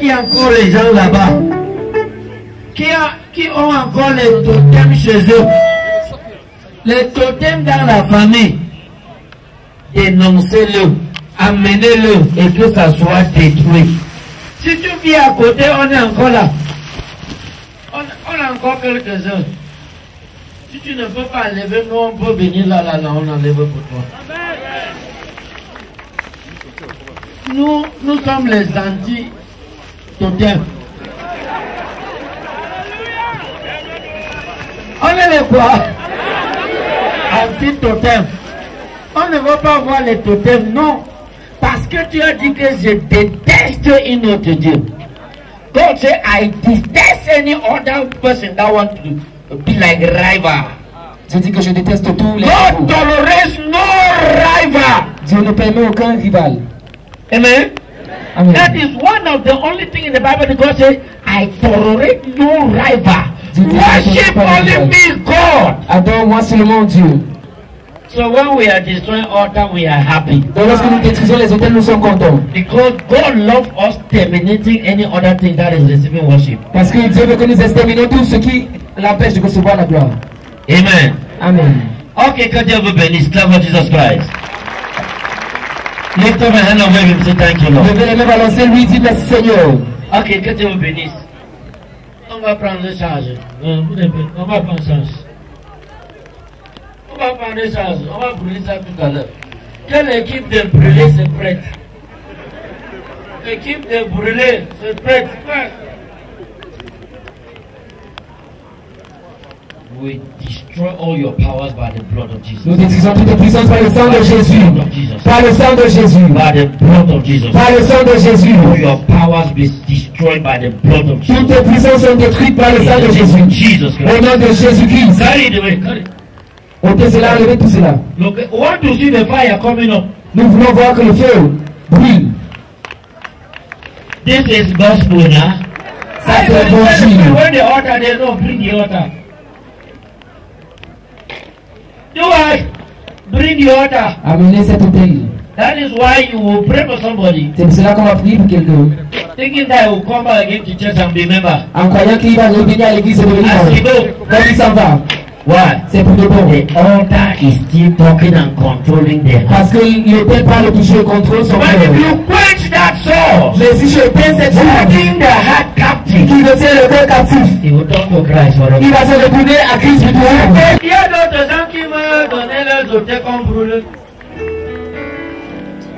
Encore les gens là-bas qui, qui ont encore les totems chez eux. Les totems dans la famille. Dénoncez-le, amenez-le et que ça soit détruit. Si tu vis à côté, on est encore là. On, a encore quelques-uns. Si tu ne peux pas enlever, nous on peut venir là, là, là, on enlève pour toi. Nous, nous sommes les On est les quoi? Anti-totem. On ne veut pas voir les totems, non. Parce que tu as dit que je déteste une autre Dieu. God say, I detest any other person that want to be like rival. Dieu dit que je déteste tous les God tolerates no rival. Dieu ne permet aucun rival. Amen. Amen. That is one of the only thing in the Bible that God says, I tolerate no rival. Worship only me, God. Adore-moi seulement Dieu. So when we are destroying altar, we are happy. Donc lorsque nous détruisons les hôtels, nous sommes contents. Because God loves us terminating any other thing that is receiving worship. Parce que Dieu veut que nous exterminions tout ce qui l'empêche de recevoir la gloire. Amen. Amen. Ok, que Dieu vous bénisse. For Jesus Christ. Lift up your hand and wave him. Say thank you, Lord. Levez les mains, balancez lui, dit merci Seigneur. Ok, que Dieu vous bénisse. On va prendre charge. Euh, vous devez- On va prendre charge. On va prendre charge. On va brûler ça tout à l'heure. Quelle équipe de brûler se prête L'équipe de brûler se prête. Ouais. We destroy all your powers by the blood of Jesus. Nous détruisons toute puissance par le sang de Jésus. Par le sang de Jésus. By the blood of Jesus. Par le sang de Jésus. All your powers be destroyed by the blood of Jesus. Toutes puissances sont détruites par le sang de Jésus. Jesus Au Christ. nom de Jésus-Christ. Carry it away. Carry. Ôtez cela, enlevez tout cela. Look, want to see the fire coming up. Nous voulons voir que le feu brûle. This is gospel now. Ça, c'est l'évangile. When the altar, they don't bring the altar. Do I bring the altar? Amenez cet hôtel. That is why you will pray for somebody, C'est pour cela qu'on va prier pour quelqu'un. thinking that he will come back again to church and be member. En croyant qu'il va revenir à l'église et devenir As he go, Donc il s'en va. Why? C'est pour de bon. The altar is still talking and controlling them. Parce que l'hôtel parle le toucher le contrôle son But if cœur. you quench that source, Mais si je éteins cette holding the heart captive, qui retient le cœur captif, he will talk to Christ forever. il va se retourner à Christ pour toujours. Il y a d'autres gens qui veulent donner leurs hôtels comme brûlés.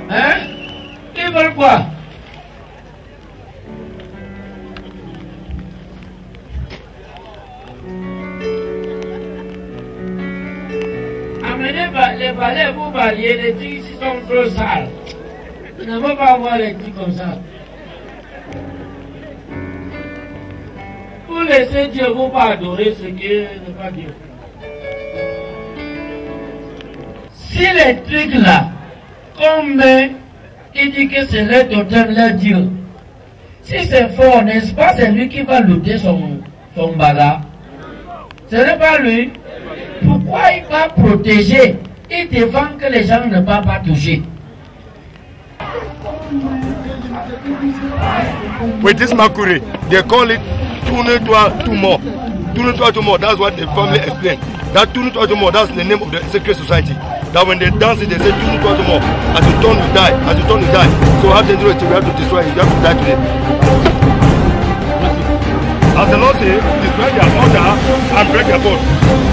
Hein? Ils veulent quoi? Les balais, vous balayez, les trucs ici sont trop sales. Ne veux pas voir les trucs comme ça. Vous laissez Dieu vous pas adorer ce qui n'est pas Dieu. Si les trucs là, comme il dit que c'est leur totem, leur Dieu, si c'est fort, n'est-ce pas, c'est lui qui va lutter son, son bagarre. Ce n'est pas lui. Pourquoi il va protéger Il défend que les gens ne vont pas toucher. With this Makuri, they call it Tourne-toi Tumor. Tourne-toi Tumor, that's what the family explained. That Tourne-toi Tumor, that's the name of the secret society. That when they dance it, they say Tourne-toi Tumor. As you turn, you die. As you turn, you die. So how dangerous it is, we have to destroy it. You have to die today. As the Lord says, destroy their altar and break their bones.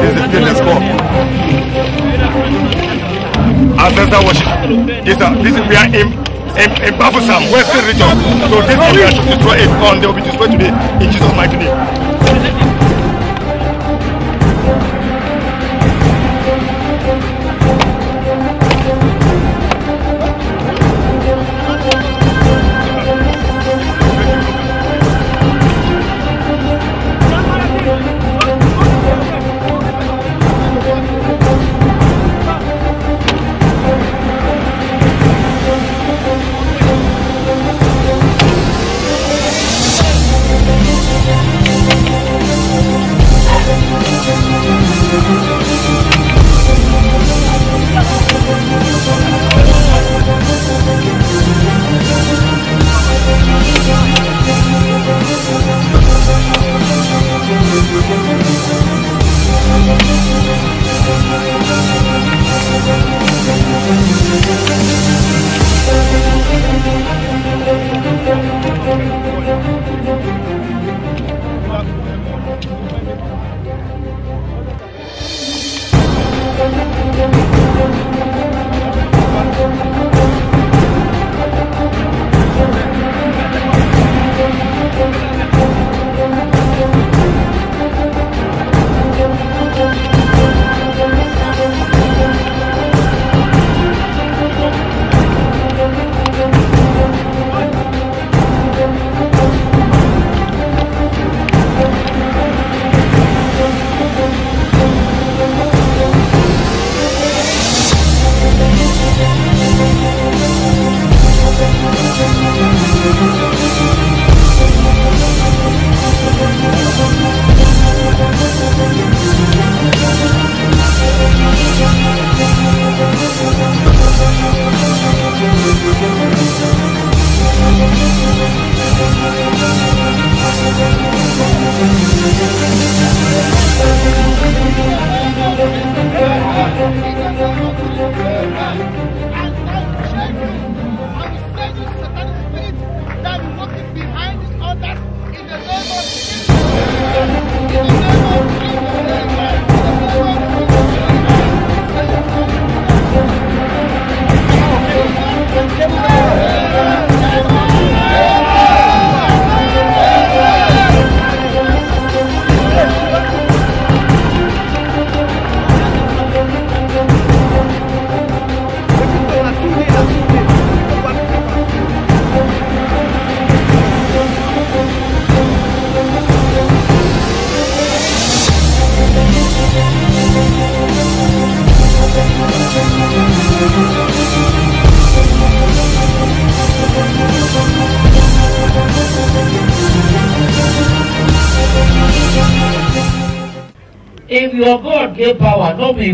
This is this is called ancestor worship. This, uh, this is, we are in in, in Bafusam, Western region. So this area should destroy it, and they will be destroyed today in Jesus' mighty name.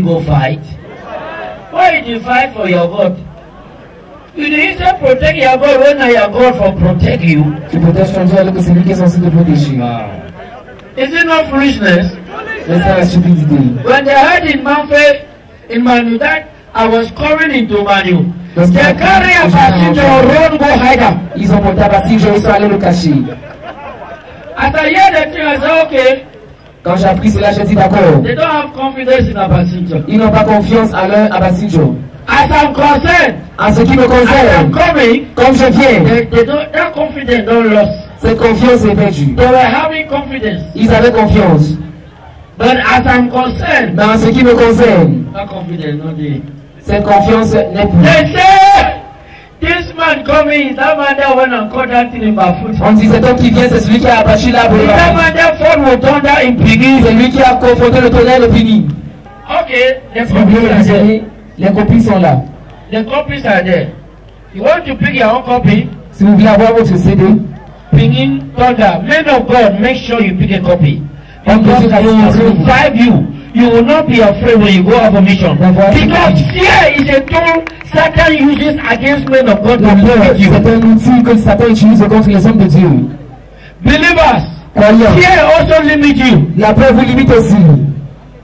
Go fight. Why you dey fight for your God? You dey instead protect your God when na your God for protect you. Is it not foolishness? C'est ça la stupidité. When they heard in Manfred, in Manu that I was coming into Manu, they carry a passenger run go hide am. As I hear the thing, I say okay. Quand j'ai appris cela, j'ai dit d'accord. They don't have confidence in a passenger. Ils n'ont pas confiance à leur à Basinjo. As I'm concerned, En ce qui me concerne, coming, comme je viens, they, they don't, that confidence don't lost. cette confiance est perdue. They were having confidence. Ils avaient confiance. But as I'm concerned, Mais en ce qui me concerne, that confidence not there. cette confiance n'est plus. They say, this man coming, that man that went and caught that thing in my foot. On dit cet homme qui vient, c'est celui qui a abattu l'arbre. That man that fought with thunder in Piggy. C'est lui qui a confronté le tonnerre de Pini. Okay, voulez copies there. dire, les copies sont là. The copies are there. You want to pick your own copy? Si vous voulez avoir votre CD, Pinging thunder. Men of God, make sure you pick a copy. Because it will revive you. You will not be afraid when you go out of mission. Because fear is a tool Satan uses against men of God to limit you. c'est un outil que Satan utilise contre les hommes de Dieu. Believers, Croyants, fear also limits you. la peur vous limite aussi.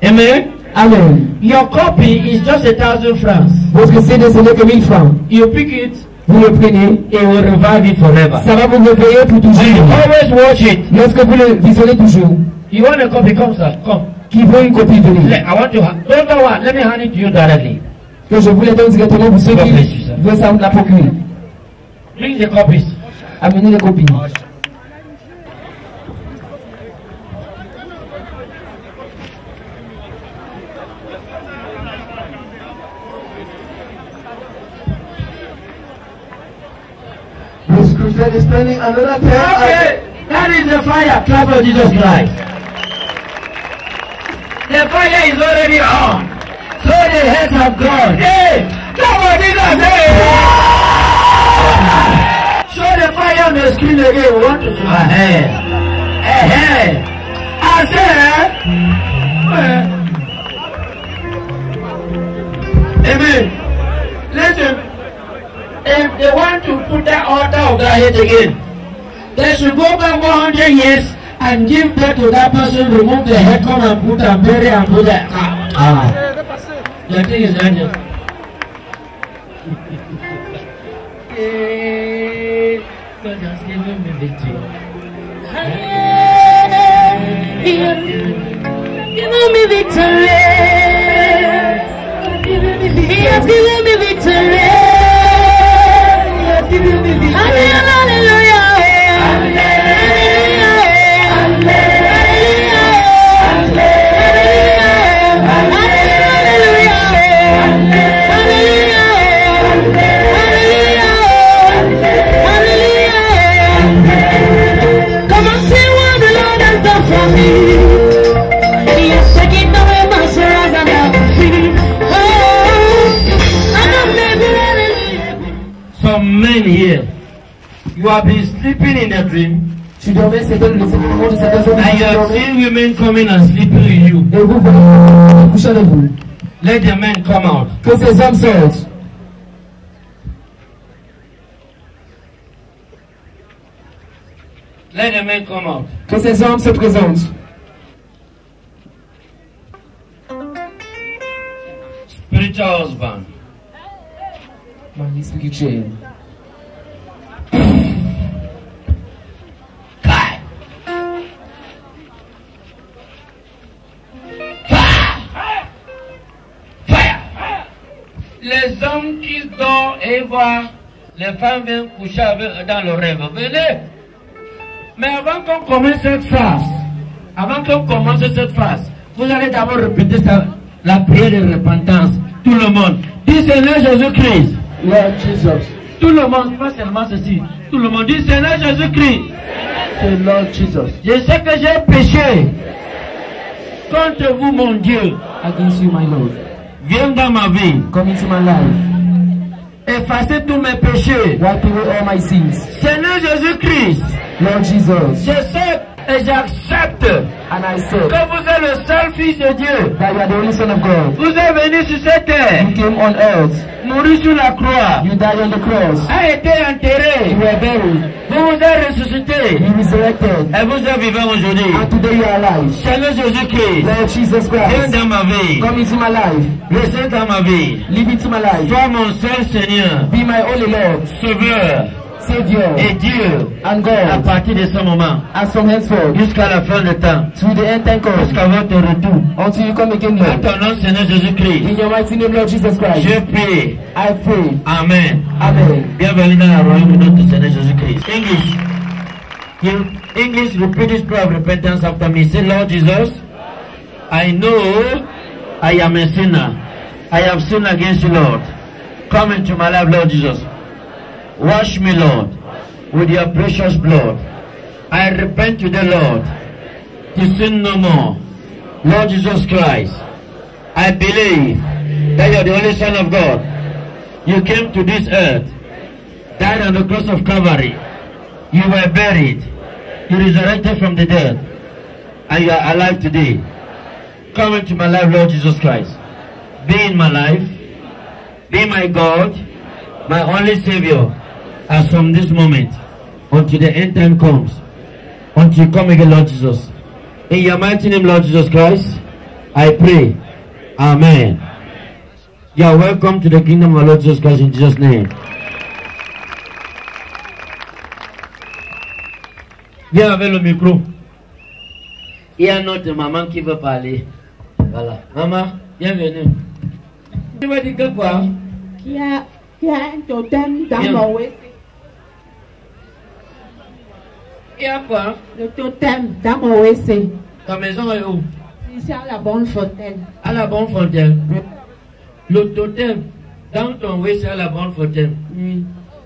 Amen. Amen. Your copy is just a thousand francs. Votre CD, ce n'est que 1000 francs. You pick it, Vous le prenez, it will revive it forever. ça va vous réveiller pour And you toujours. always watch it. Lorsque vous le visionnez toujours, You want a copy? Come, sir. Come. Qui veut une copie, venez. Let, I want to. Don't know what. Let me hand it to you directly. Que je vous les donne directement pour ceux qui veulent ça la procurer. Bring the copies. Amenez les copies. This crusade is spending another 10 Okay, that is the fire. Clap for Jesus Christ. The fire is already on. So the heads have gone. Hey, clap for Jesus. Hey. Show the fire on the screen again. We want to see. Ahead. Ahead. I said. Amen. Listen. If they want to put that altar of that head again, they should go back 100 years and give birth to that person, remove the head, come and put and bury and put that. Ah. ah. The thing is. Eh, God has given me victory. He has given me victory. He has given me victory. He has given me victory. You have been sleeping in a dream. Tu dormais, c'était le moment de cette personne. And you have seen women coming and sleeping with you. Et vous voyez coucher avec vous. Let the men come out. Que ces hommes sortent. Let the men come out. Que ces hommes se présentent. Spiritual husband. Mari spirituel. Hommes qui dorment et voient les femmes viennent coucher avec dans le rêve. Venez. Mais avant qu'on commence cette phase, avant qu'on commence cette phase, vous allez d'abord répéter ça, la prière de repentance. Tout le monde. Dis Seigneur Jésus-Christ. Lord Jesus. Tout le monde, pas seulement ceci. Tout le monde dit Seigneur Jésus-Christ. Lord Jesus. Je sais que j'ai péché contre vous, mon Dieu. Against you, my Lord. Viens dans ma vie. Come into my life. Effacez tous mes péchés. Wipe away all my sins. Seigneur Jésus-Christ. Lord Jesus. Je sais et j'accepte And I say que vous êtes le seul Fils de Dieu. that you are the only Son of God. Vous êtes venu sur cette terre, You came on earth. mouru sur la croix, You died on the cross. a été enterré, You were buried. vous vous êtes ressuscité You resurrected. et vous êtes vivant aujourd'hui. And today you are alive. Seigneur Jésus-Christ, Lord Jesus viens Christ. dans ma vie, Come into my life. reste dans ma vie. Live into my life. Sois mon seul Seigneur, Be my only Lord. Sauveur Savior. et Dieu And à God. partir de ce moment jusqu'à la fin du temps, To the end time comes. jusqu'à votre retour. Until you come again, Lord. ton nom, Seigneur Jésus-Christ, In your mighty name, Lord Jesus Christ. je prie. I pray. Amen. Amen. Bienvenue dans la royaume de notre Seigneur Jésus-Christ. English. English, repeat this prayer of repentance after me. Say, Lord Jesus, I know I am a sinner. I have sinned against you, Lord. Come into my life, Lord Jesus. Wash me, Lord, with your precious blood. I repent to the Lord to sin no more. Lord Jesus Christ, I believe that you are the only Son of God. You came to this earth, died on the cross of Calvary. You were buried. You resurrected from the dead. And you are alive today. Come into my life, Lord Jesus Christ. Be in my life. Be my God, my only Savior. As from this moment until the end time comes. Until you come again, Lord Jesus. In your mighty name, Lord Jesus Christ, I pray. Amen. You are welcome to the kingdom of Lord Jesus Christ in Jesus' name. Viens avec le micro. Il y a notre maman qui veut parler. Voilà. Maman, bienvenue. Tu vas dire quoi Il y a, il y a un totem dans mon WC. A quoi Le totem dans mon WC. Ta maison est où Ici à la bonne fontaine. À la bonne fontaine. Le totem dans ton WC à la bonne fontaine.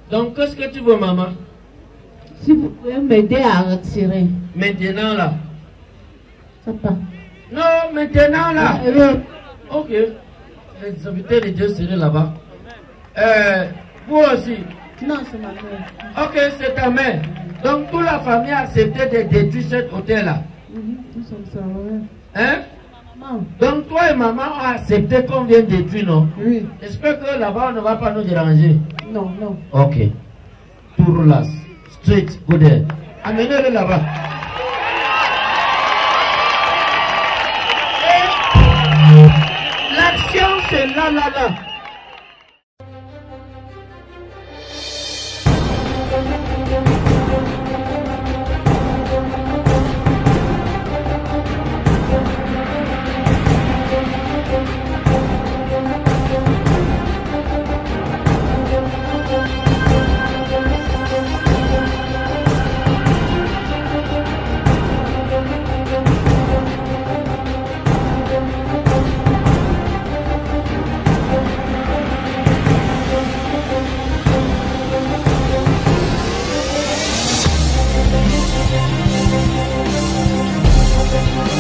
Donc, qu'est-ce que tu veux, maman Si vous pouvez m'aider à retirer. Maintenant, là. Ça va. Non, maintenant, là. Euh, Ok. Les invités de Dieu seraient là-bas. Euh, vous aussi. Non, c'est ma mère. Ok, c'est ta mère. Donc, toute la famille a accepté de détruire cet hôtel-là. Mhm. Hein? Donc, toi et maman ont accepté qu'on vienne détruire, non? Oui. J'espère que là-bas, on ne va pas nous déranger. Non, non. Ok. Touroulas. Straight, go there. Amenez-le là-bas. L'action, c'est là, là, là.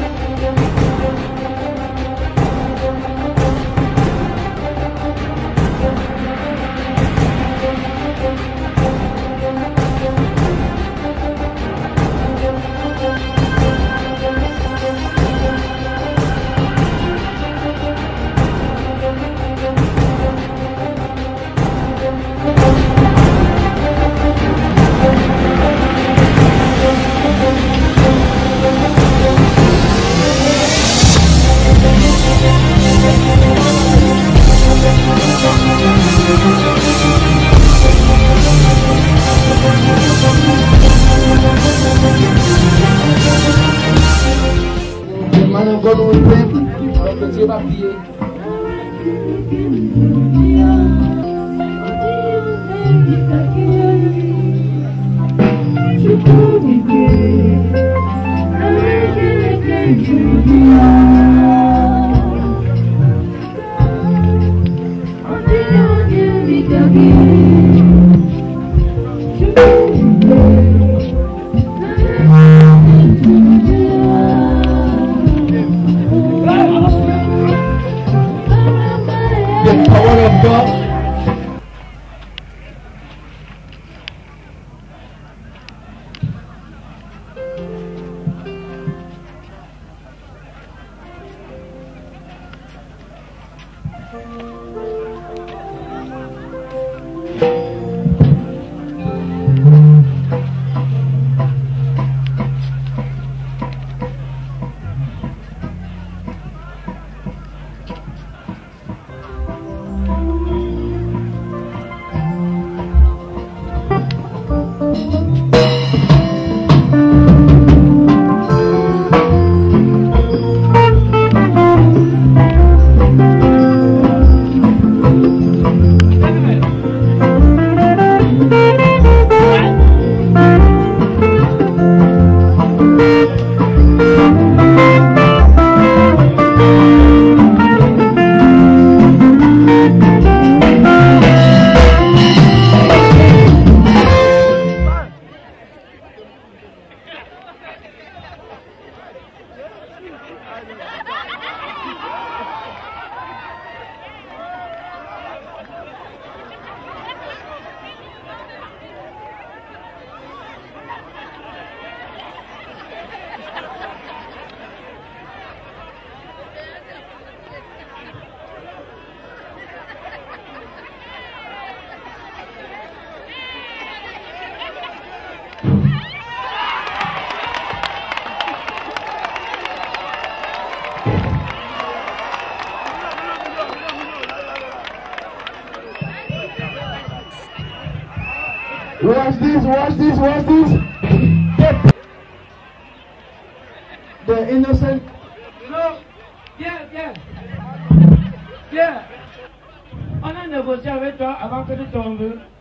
Thank you. দিয়ে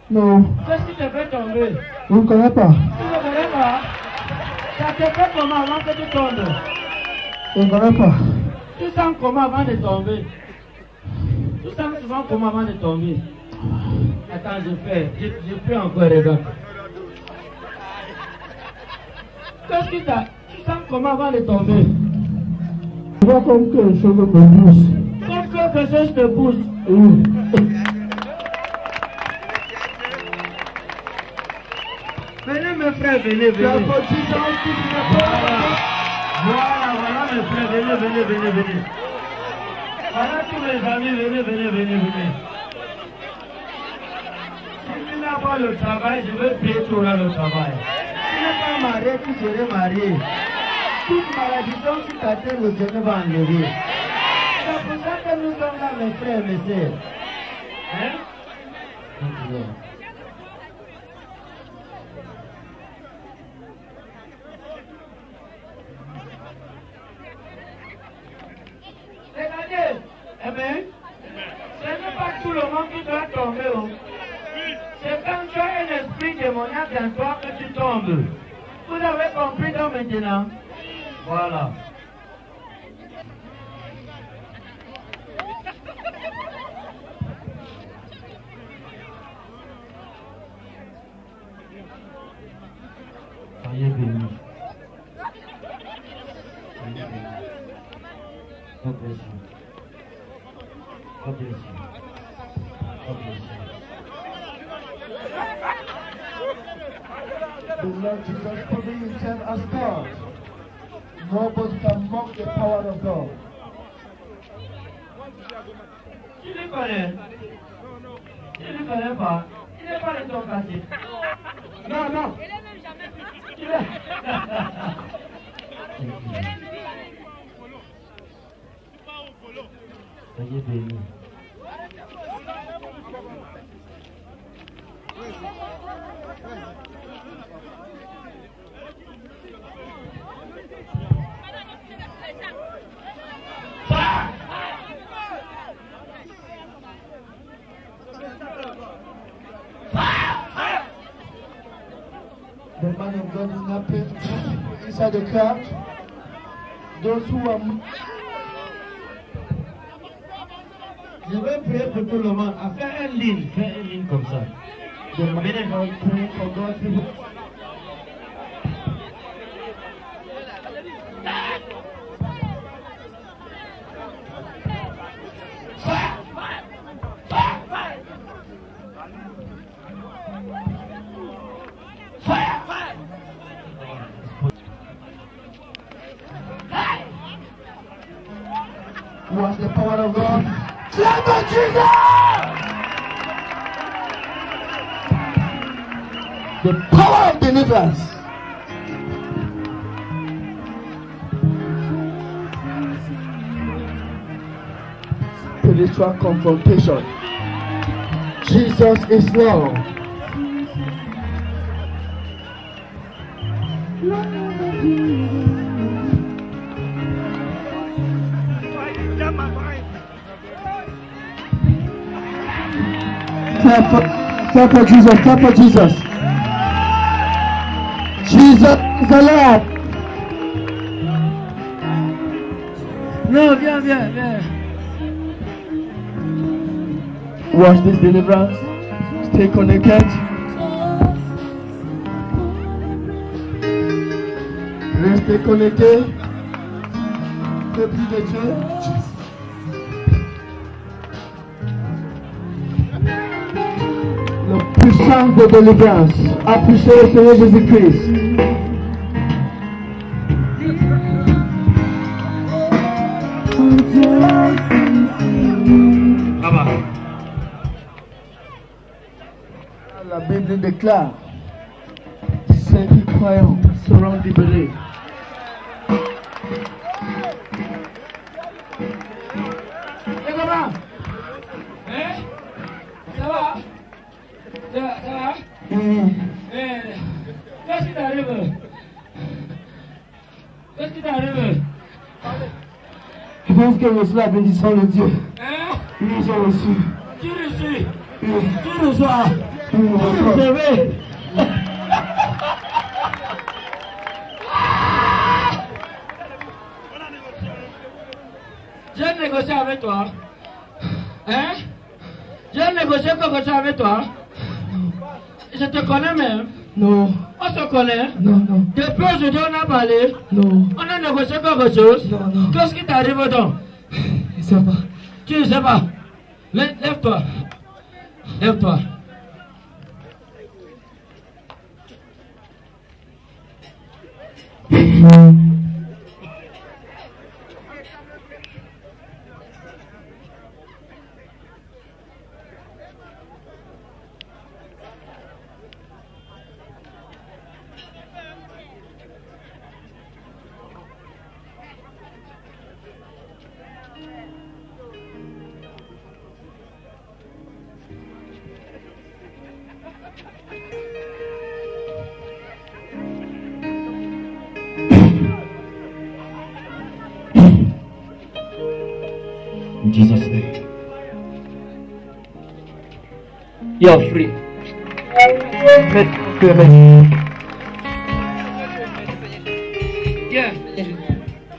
Non, Qu'est-ce qui te fait tomber je ne connais pas. Tu ne connais pas Ça te fait comment avant que tu tombes Je ne connais pas. Tu sens comment avant de tomber Tu sens souvent comment avant de tomber Attends, je fais. Je, je fais encore, regarde. Qu'est-ce qui t'a... Tu sens comment avant de tomber Je vois comme quelque chose me pousse. Comme quelque chose te pousse. Oui. Mes frères, venez, venez. Voilà, voilà mes frères, venez, venez, venez, venez. Voilà tous mes amis, venez, venez, venez, venez. Si tu n'as pas le travail, je vais payer tout là le travail. Si tu n'es pas marié, tu serais marié. Toute malédiction sur ta terre, le Seigneur va enlever. C'est pour ça que nous sommes là, mes frères, mes sœurs. Hein? Bien, ce n'est pas tout le monde qui doit tomber. oh. C'est quand tu as un esprit démoniaque dans toi que tu tombes. Vous avez compris donc maintenant? Voilà. Soyez bénis. Soyez bénis. God bless you. God bless you. The Lord Jesus coming himself as God. Nobody can mock the power of God. Soyez bénis. The man of God is not paid inside the. Those who are Je vais prier pour tout le monde. À faire une ligne, faire une ligne comme ça. God praying for God's Spiritual confrontation. Jesus is Lord. Clap for, clap for Jesus, clap for Jesus. Jesus is the Watch this deliverance. Stay connected. Restez connectés. Peuple de Dieu. La puissance de délivrance. Appuchez le Seigneur Jésus-Christ. Déclare Ceux qui croient seront libérés. Et comment Hein Ça va? Ça, ça va? Qu'est-ce qui t'arrive? Qu'est-ce qui t'arrive? Je pense que reçoit la bénédiction de Dieu. Hein? Oui, j'ai reçu. Qui reçoit. Qui reçoit? Recevez J'ai négocié avec toi. Hein? J'ai négocié quelque chose avec toi. Je te connais même. Non, On se connaît. non, non, Depuis aujourd'hui, on a parlé. non. On a négocié quelque chose. Non, non. Qu'est-ce qui t'arrive donc? Je sais pas. Tu ne sais pas. Lè- Lève-toi. Mm-hmm. In Jesus' name. You are free. Viens.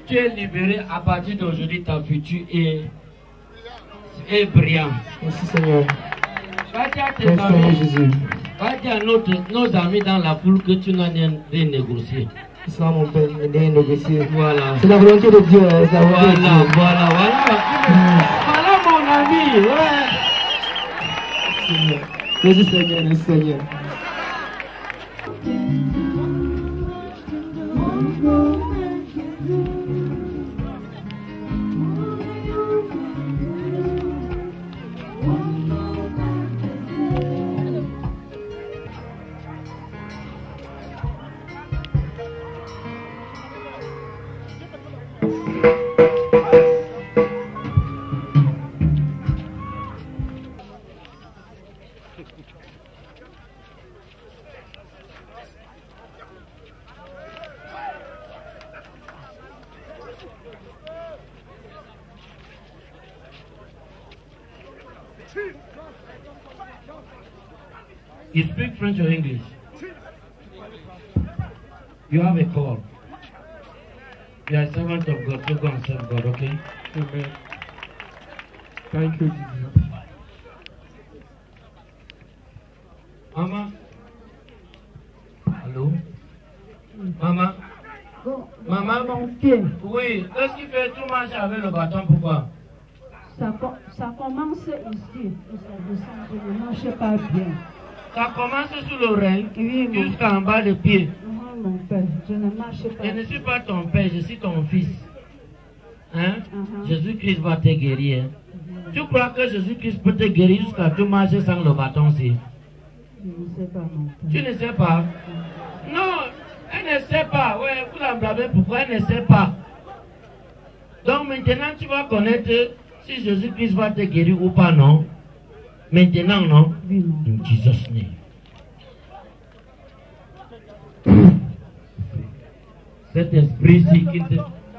Tu es libéré à partir d'aujourd'hui. Ta future est, est brillante. Merci Seigneur. Va dire à tes Merci amis, Jésus. va dire à notre- nos amis dans la foule que tu n'as rien renégocié. C'est ça mon Père, négocié. Voilà. C'est la volonté de Dieu. hein, C'est la volonté de Voilà, Dieu. voilà, voilà. Voilà mon ami. Ouais. Seigneur. Merci Seigneur, merci Seigneur. Ne marche pas bien. Ça commence sous l'oreille Oui, jusqu'en bas des pieds. Mon père, je ne marche pas. Je ne suis pas ton père, je suis ton fils. Hein? Mhm. Jésus-Christ va te guérir. Tu crois que Jésus-Christ peut te guérir jusqu'à tout marcher sans le bâton Je ne sais pas, mon père. Tu ne sais pas? Non, elle ne sait pas. Ouais, vous la blâmez pourquoi elle ne sait pas? Donc maintenant, tu vas connaître si Jésus-Christ va te guérir ou pas, non? Maintenant, non? Oui, In Jesus' name. Cet esprit-ci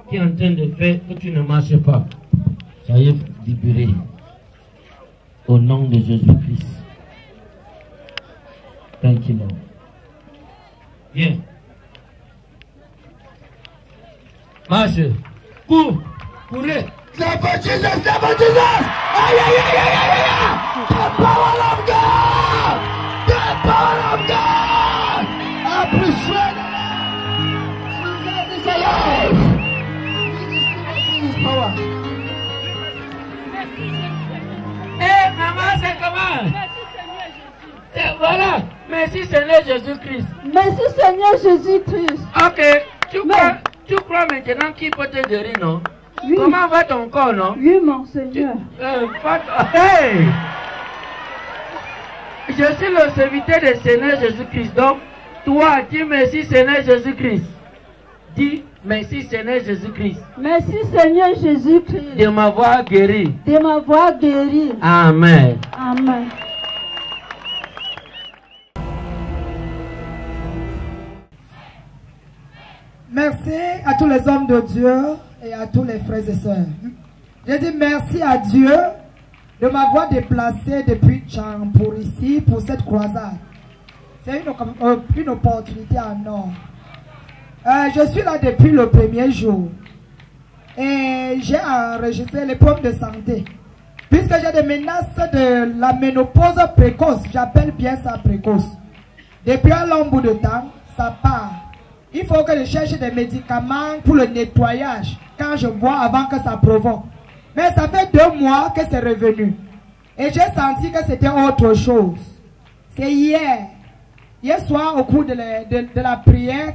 qui est en train de faire que tu ne marches pas, ça y est libéré. Au nom de Jésus-Christ. Thank you, Lord. Viens. Marche. Cours. Courez. Never Jesus, never Jesus! Aïe, aïe, aïe, aïe, aïe, aïe! The power of God! The power of God! Appreciate it! Jesus is alive! Jesus is power. Eh, maman, c'est comment? C'est- Voilà. Merci Seigneur Jésus-Christ. Merci Seigneur Jésus-Christ. Ok. Tu crois, tu crois maintenant qu'il peut te guérir, non? Oui. Comment va ton corps, non? Oui, mon Seigneur. Euh, pas- Hey Je suis le serviteur du Seigneur Jésus-Christ. Donc, toi, dis merci Seigneur Jésus-Christ. Dis merci Seigneur Jésus-Christ Merci Seigneur Jésus-Christ de m'avoir guéri. de m'avoir guéri. Amen. Amen. Merci à tous les hommes de Dieu et à tous les frères et sœurs. Je dis merci à Dieu de m'avoir déplacé depuis Tchang pour ici, pour cette croisade. C'est une, euh, opportunité en or. Euh, je suis là depuis le premier jour. Et j'ai enregistré les problèmes de santé. Puisque j'ai des menaces de la ménopause précoce, j'appelle bien ça précoce. Depuis un long bout de temps, ça part. Il faut que je cherche des médicaments pour le nettoyage quand je bois avant que ça provoque. Mais ça fait deux mois que c'est revenu. Et j'ai senti que c'était autre chose. C'est hier. Hier soir, au cours de la, prière,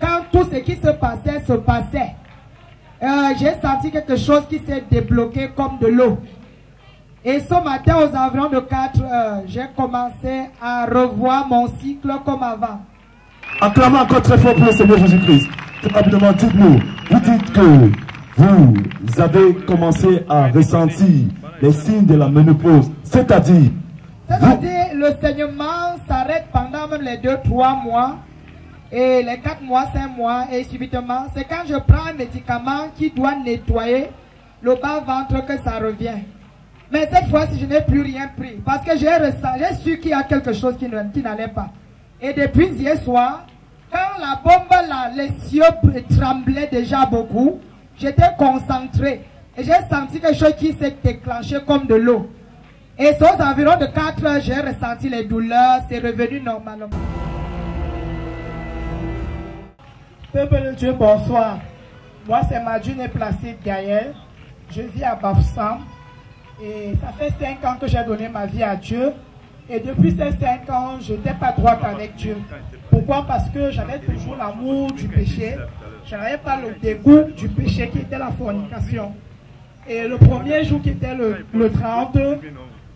quand tout ce qui se passait se passait, euh, j'ai senti quelque chose qui s'est débloqué comme de l'eau. Et ce matin, aux environs de 4 heures, j'ai commencé à revoir mon cycle comme avant. Acclamons encore très fort pour le Seigneur Jésus-Christ. Très rapidement, dites-nous, vous dites que vous avez commencé à ressentir les signes de la ménopause, c'est-à-dire, C'est-à-dire, le saignement s'arrête pendant même les 2-3 mois, et les 4 mois, 5 mois, et subitement, c'est quand je prends un médicament qui doit nettoyer le bas-ventre que ça revient. Mais cette fois-ci, je n'ai plus rien pris, parce que j'ai su qu'il y a quelque chose qui n'allait pas. Et depuis hier soir, quand la bombe, là, les cieux tremblaient déjà beaucoup, j'étais concentré. Et j'ai senti quelque chose qui s'est déclenché comme de l'eau. Et aux environs de 4 heures, j'ai ressenti les douleurs, c'est revenu normalement. Peuple de Dieu, bonsoir. Moi, c'est Madjune Placide Gaël. Je vis à Bafsam. Et ça fait 5 ans que j'ai donné ma vie à Dieu. Et depuis ces 5 ans, je n'étais pas droite avec Dieu. Pourquoi? Parce que j'avais toujours l'amour du péché. Je n'avais pas le dégoût du péché qui était la fornication. Et le premier jour qui était le, le 30,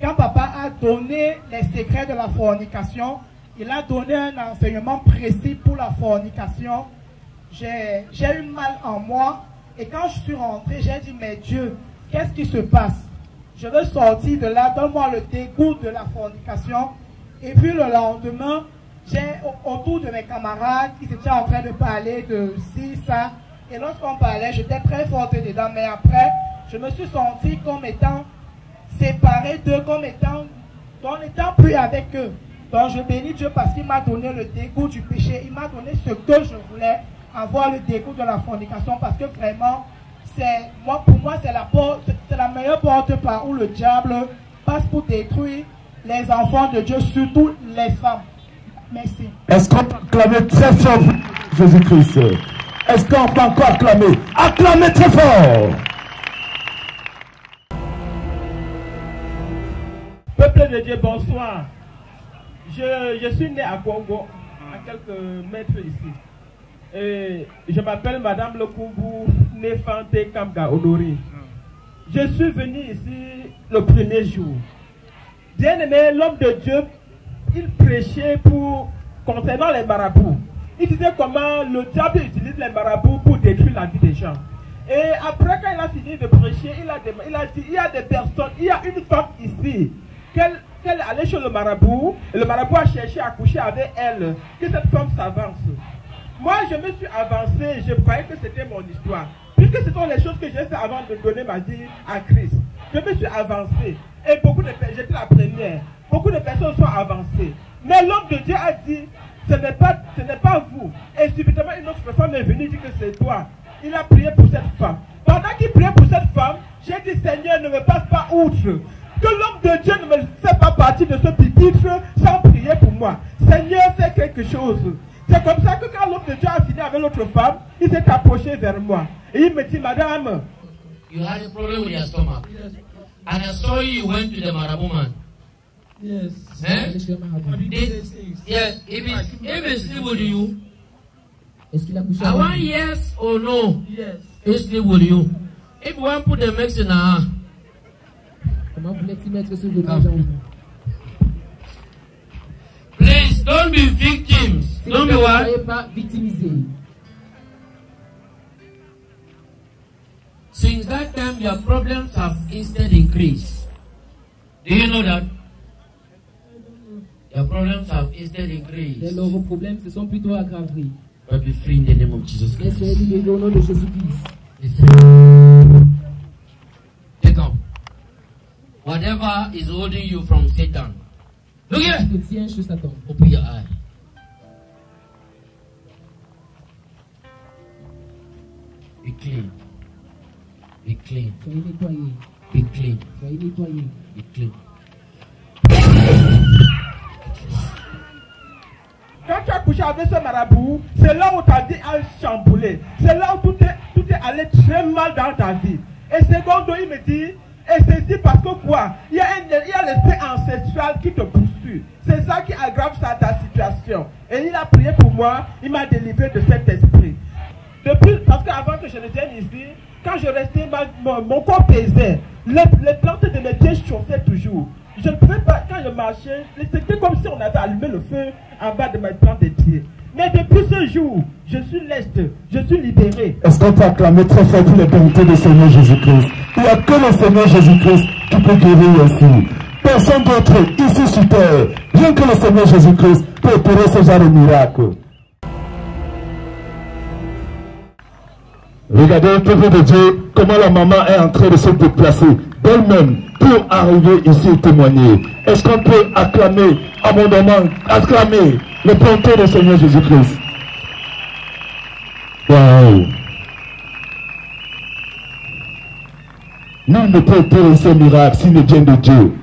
quand papa a donné les secrets de la fornication, il a donné un enseignement précis pour la fornication. J'ai eu mal en moi. Et quand je suis rentré, j'ai dit, mais Dieu, qu'est-ce qui se passe? Je veux sortir de là, donne-moi le dégoût de la fornication. Et puis le lendemain, j'ai au- autour de mes camarades qui étaient en train de parler de ci, ça. Et lorsqu'on parlait, j'étais très forte dedans. Mais après, je me suis senti comme étant séparé d'eux, comme étant, en n'étant plus avec eux. Donc je bénis Dieu parce qu'il m'a donné le dégoût du péché. Il m'a donné ce que je voulais, avoir le dégoût de la fornication parce que vraiment, c'est moi pour moi c'est la porte, c'est la meilleure porte par où le diable passe pour détruire les enfants de Dieu, surtout les femmes. Merci. Est-ce qu'on peut acclamer très fort Jésus-Christ? Est-ce qu'on peut encore acclamer? Acclamer très fort Peuple de Dieu, bonsoir. Je, je suis né à Congo, à quelques mètres ici. Et je m'appelle Madame Lokumbu Nefante Kamga Odori. Je suis venu ici le premier jour. Bien aimé, l'homme de Dieu, il prêchait pour, concernant les marabouts. Il disait comment le diable utilise les marabouts pour détruire la vie des gens. Et après, quand il a fini de prêcher, il a, il a dit, il y a des personnes, il y a une femme ici, qu'elle qu'elle allait chez le marabout, et le marabout a cherché à coucher avec elle, que cette femme s'avance. Moi, je me suis avancé, je croyais que c'était mon histoire. Puisque ce sont les choses que j'ai fait avant de donner ma vie à Christ. Je me suis avancé. Et beaucoup de personnes, j'étais la première. Beaucoup de personnes sont avancées. Mais l'homme de Dieu a dit, ce n'est pas, ce n'est pas vous. Et subitement, une autre femme est venue dire que c'est toi. Il a prié pour cette femme. Pendant qu'il priait pour cette femme, j'ai dit, Seigneur, ne me passe pas outre. Que l'homme de Dieu ne me fait pas partie de ce pupitre sans prier pour moi. Seigneur, fais quelque chose. C'est comme ça que quand l'homme de Dieu a fini avec l'autre femme, il s'est approché vers moi. Et il me dit, Madame, You had a problem with your stomach. And I saw you went to the Marabu man. Yes. Eh? Yeah, if it's, if it's sleep with you, I want yes or no. Yes. He sleep with you. If you want put the mix in her Comment voulait-il mettre vous please don't be victims. Don't be what? Ne soyez pas victimisés. Since that time, your problems have instead increased. Do you know that? Your problems have instead increased. lors, vos problèmes se sont plutôt aggravés. But be free in the name of Jesus Christ. soyez libérés au nom de Jésus-Christ. Be free. Take up. Whatever is holding you from Satan. Look here. Open your eye. Be clean. Be clean. Soyez nettoyés. Be clean. Soyez nettoyés. Be clean. quand tu as couché avec ce marabout, c'est là où ta vie a chamboulé. C'est là où tout est, tout est allé très mal dans ta vie. Et secondo, il me dit, et ceci parce que quoi Il y a, un- il l'esprit ancestral qui te poursuit. C'est ça qui aggrave ta situation. Et il a prié pour moi, il m'a délivré de cet esprit. Depuis, parce qu'avant que je ne vienne ici, quand je restais, ma- mon, mon corps pesait. Les, les plantes de mes pieds chauffaient toujours. Je ne pouvais pas, quand je marchais, c'était comme si on avait allumé le feu en bas de mes plantes de pieds. Mais depuis ce jour, je suis leste, je suis libéré. Est-ce qu'on peut acclamer très fort pour les vérités du Seigneur Jésus-Christ? Il n'y a que le Seigneur Jésus-Christ qui peut guérir ici. Personne d'autre ici sur terre. Rien que le Seigneur Jésus-Christ peut opérer ce genre de miracle. Regardez, peuple de Dieu, comment la maman est en train de se déplacer d'elle-même pour arriver ici et témoigner. Est-ce qu'on peut acclamer abondamment, acclamer le bonté du Seigneur Jésus-Christ Waouh Nul ne peut opérer ce miracle s'il ne vient de Dieu.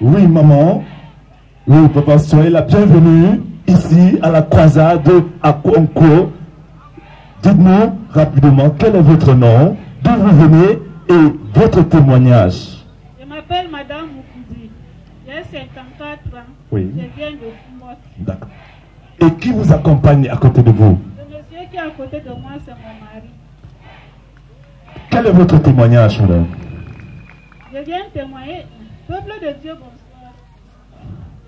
Oui, maman. Oui, papa, soyez la bienvenue ici à la croisade à Concours. Dites-nous rapidement quel est votre nom, d'où vous venez et votre témoignage? Je m'appelle Madame Moukoudi. J'ai 54 ans. Oui. Je viens de Fumot. D'accord. Et qui vous accompagne à côté de vous Le monsieur qui est à côté de moi, c'est mon mari. Quel est votre témoignage, madame Je viens témoigner, peuple de Dieu, bonsoir.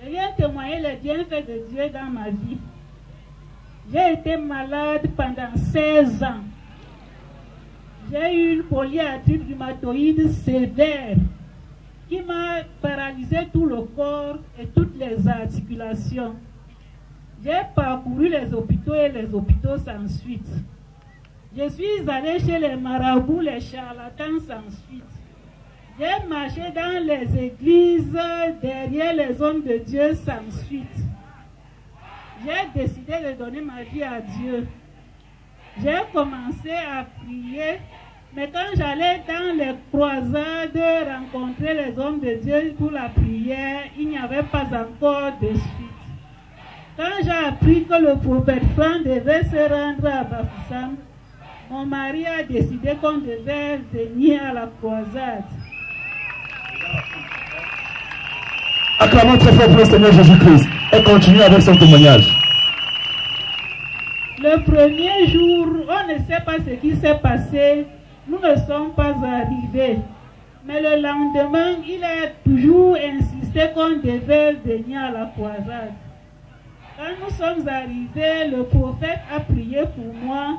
Je viens témoigner les bienfaits de Dieu dans ma vie. J'ai été malade pendant 16 ans. J'ai eu une polyarthrite rhumatoïde sévère qui m'a paralysé tout le corps et toutes les articulations. J'ai parcouru les hôpitaux et les hôpitaux sans suite. Je suis allé chez les marabouts, les charlatans sans suite. J'ai marché dans les églises derrière les hommes de Dieu sans suite. J'ai décidé de donner ma vie à Dieu. J'ai commencé à prier, mais quand j'allais dans les croisades rencontrer les hommes de Dieu pour la prière, il n'y avait pas encore de suite. Quand j'ai appris que le prophète Franck devait se rendre à Bafoussam, mon mari a décidé qu'on devait venir à la croisade. Acclamons très fort pour le Seigneur Jésus-Christ et continuez avec son témoignage. Le premier jour, on ne sait pas ce qui s'est passé. Nous ne sommes pas arrivés. Mais le lendemain, il a toujours insisté qu'on devait venir à la croisade. Quand nous sommes arrivés, le prophète a prié pour moi.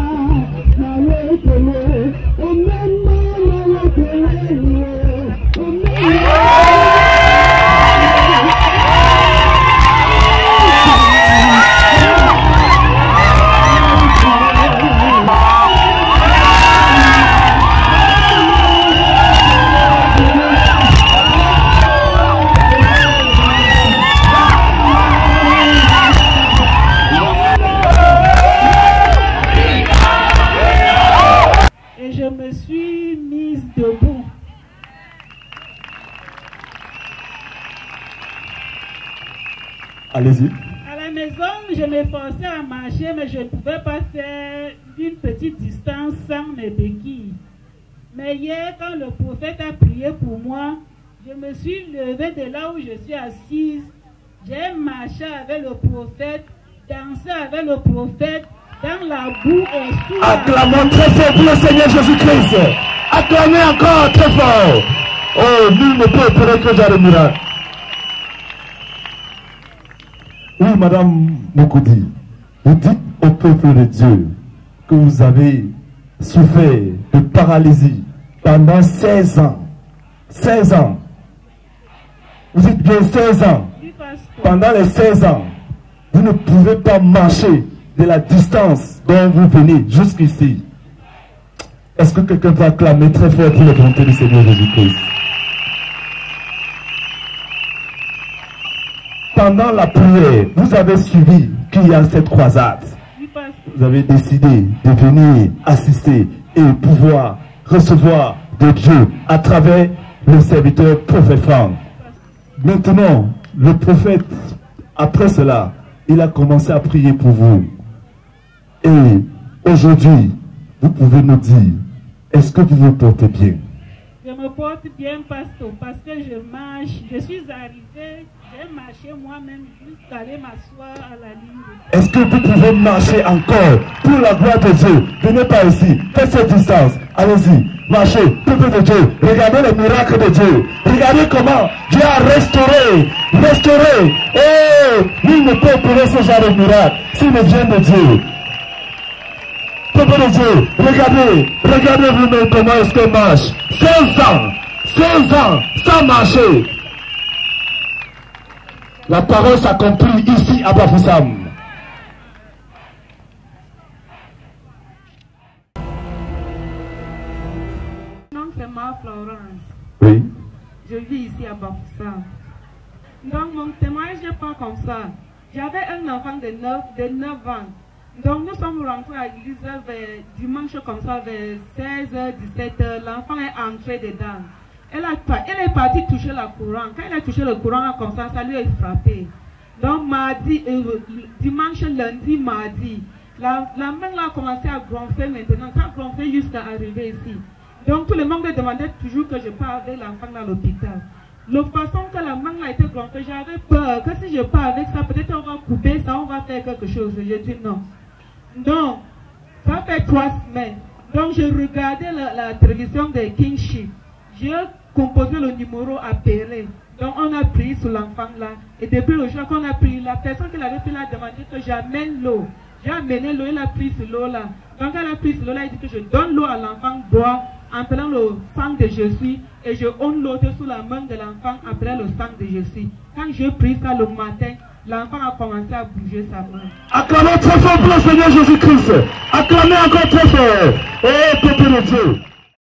je ne pouvais pas faire une petite distance sans mes béquilles. Mais hier, quand le prophète a prié pour moi, je me suis levée de là où je suis assise. J'ai marché avec le prophète, dansé avec le prophète dans la boue et sous la Acclamons très fort pour le Seigneur Jésus-Christ. Acclamez encore très fort. Oh, nul ne peut opérer que j'ai le miracle. Oui, Madame Mokoudi, vous dites au peuple de Dieu que vous avez souffert de paralysie pendant 16 ans. 16 ans. Vous dites bien 16 ans. Pendant les 16 ans, vous ne pouvez pas marcher de la distance dont vous venez jusqu'ici. Est-ce que quelqu'un peut acclamer très fort pour la bonté du Seigneur Jésus-Christ? Pendant la prière, vous avez suivi qu'il y a cette croisade. Vous avez décidé de venir assister et pouvoir recevoir de Dieu à travers le serviteur prophète Franck. Maintenant, le prophète, après cela, il a commencé à prier pour vous. Et aujourd'hui, vous pouvez nous dire, est-ce que vous vous portez bien? Je me porte bien, pasteur, parce que je marche. Je suis arrivée, marché moi-même m'asseoir à la ligne. Est-ce que vous pouvez marcher encore pour la gloire de Dieu? Venez par ici, faites cette distance. Allez-y, marchez, peuple de Dieu. Regardez les miracles de Dieu. Regardez comment Dieu a restauré, restauré. Oh, il ne peut opérer ce genre de miracle s'il ne vient de Dieu. Peuple de Dieu, regardez, regardez vous-même comment est-ce que marche? 16 ans, 16 ans, sans marcher. La parole s'accomplit ici à Bafoussam. Mon nom c'est Ma Florence. Oui. Je vis ici à Bafoussam. Donc mon témoignage n'est pas comme ça. J'avais un enfant de 9, de 9 ans. Donc nous sommes rentrés à l'église vers dimanche comme ça, vers 16h, 17h. L'enfant est entré dedans. Elle, a, elle est partie toucher la courant. Quand elle a touché le courant comme ça, ça lui a frappé. Donc mardi, euh, dimanche, lundi, mardi, la, la main a commencé à gonfler maintenant. Ça a gonflé jusqu'à arriver ici. Donc tout le monde me demandait toujours que je parte avec l'enfant à l'hôpital. La façon que la mangue a été gonflée, j'avais peur que si je pars avec ça, peut-être on va couper ça, on va faire quelque chose. J'ai dit non. Donc, ça fait trois semaines. Donc, j'ai regardé la, la télévision de Kingship. Composé le numéro appelé. Donc, on a pris sur l'enfant là. Et depuis le jour qu'on a pris, la personne qui l'avait fait l'a demandé que j'amène l'eau. J'ai amené l'eau, il a pris sur l'eau là. Donc, elle a pris sur l'eau là, il dit que je donne l'eau à l'enfant boire en prenant le sang de Jésus et je honte l'eau sous la main de l'enfant après le sang de Jésus. Quand j'ai pris ça le matin, l'enfant a commencé à bouger sa main. Acclamez très fort pour le Seigneur Jésus-Christ. Acclamez encore très fort. Oh, peuple de Dieu.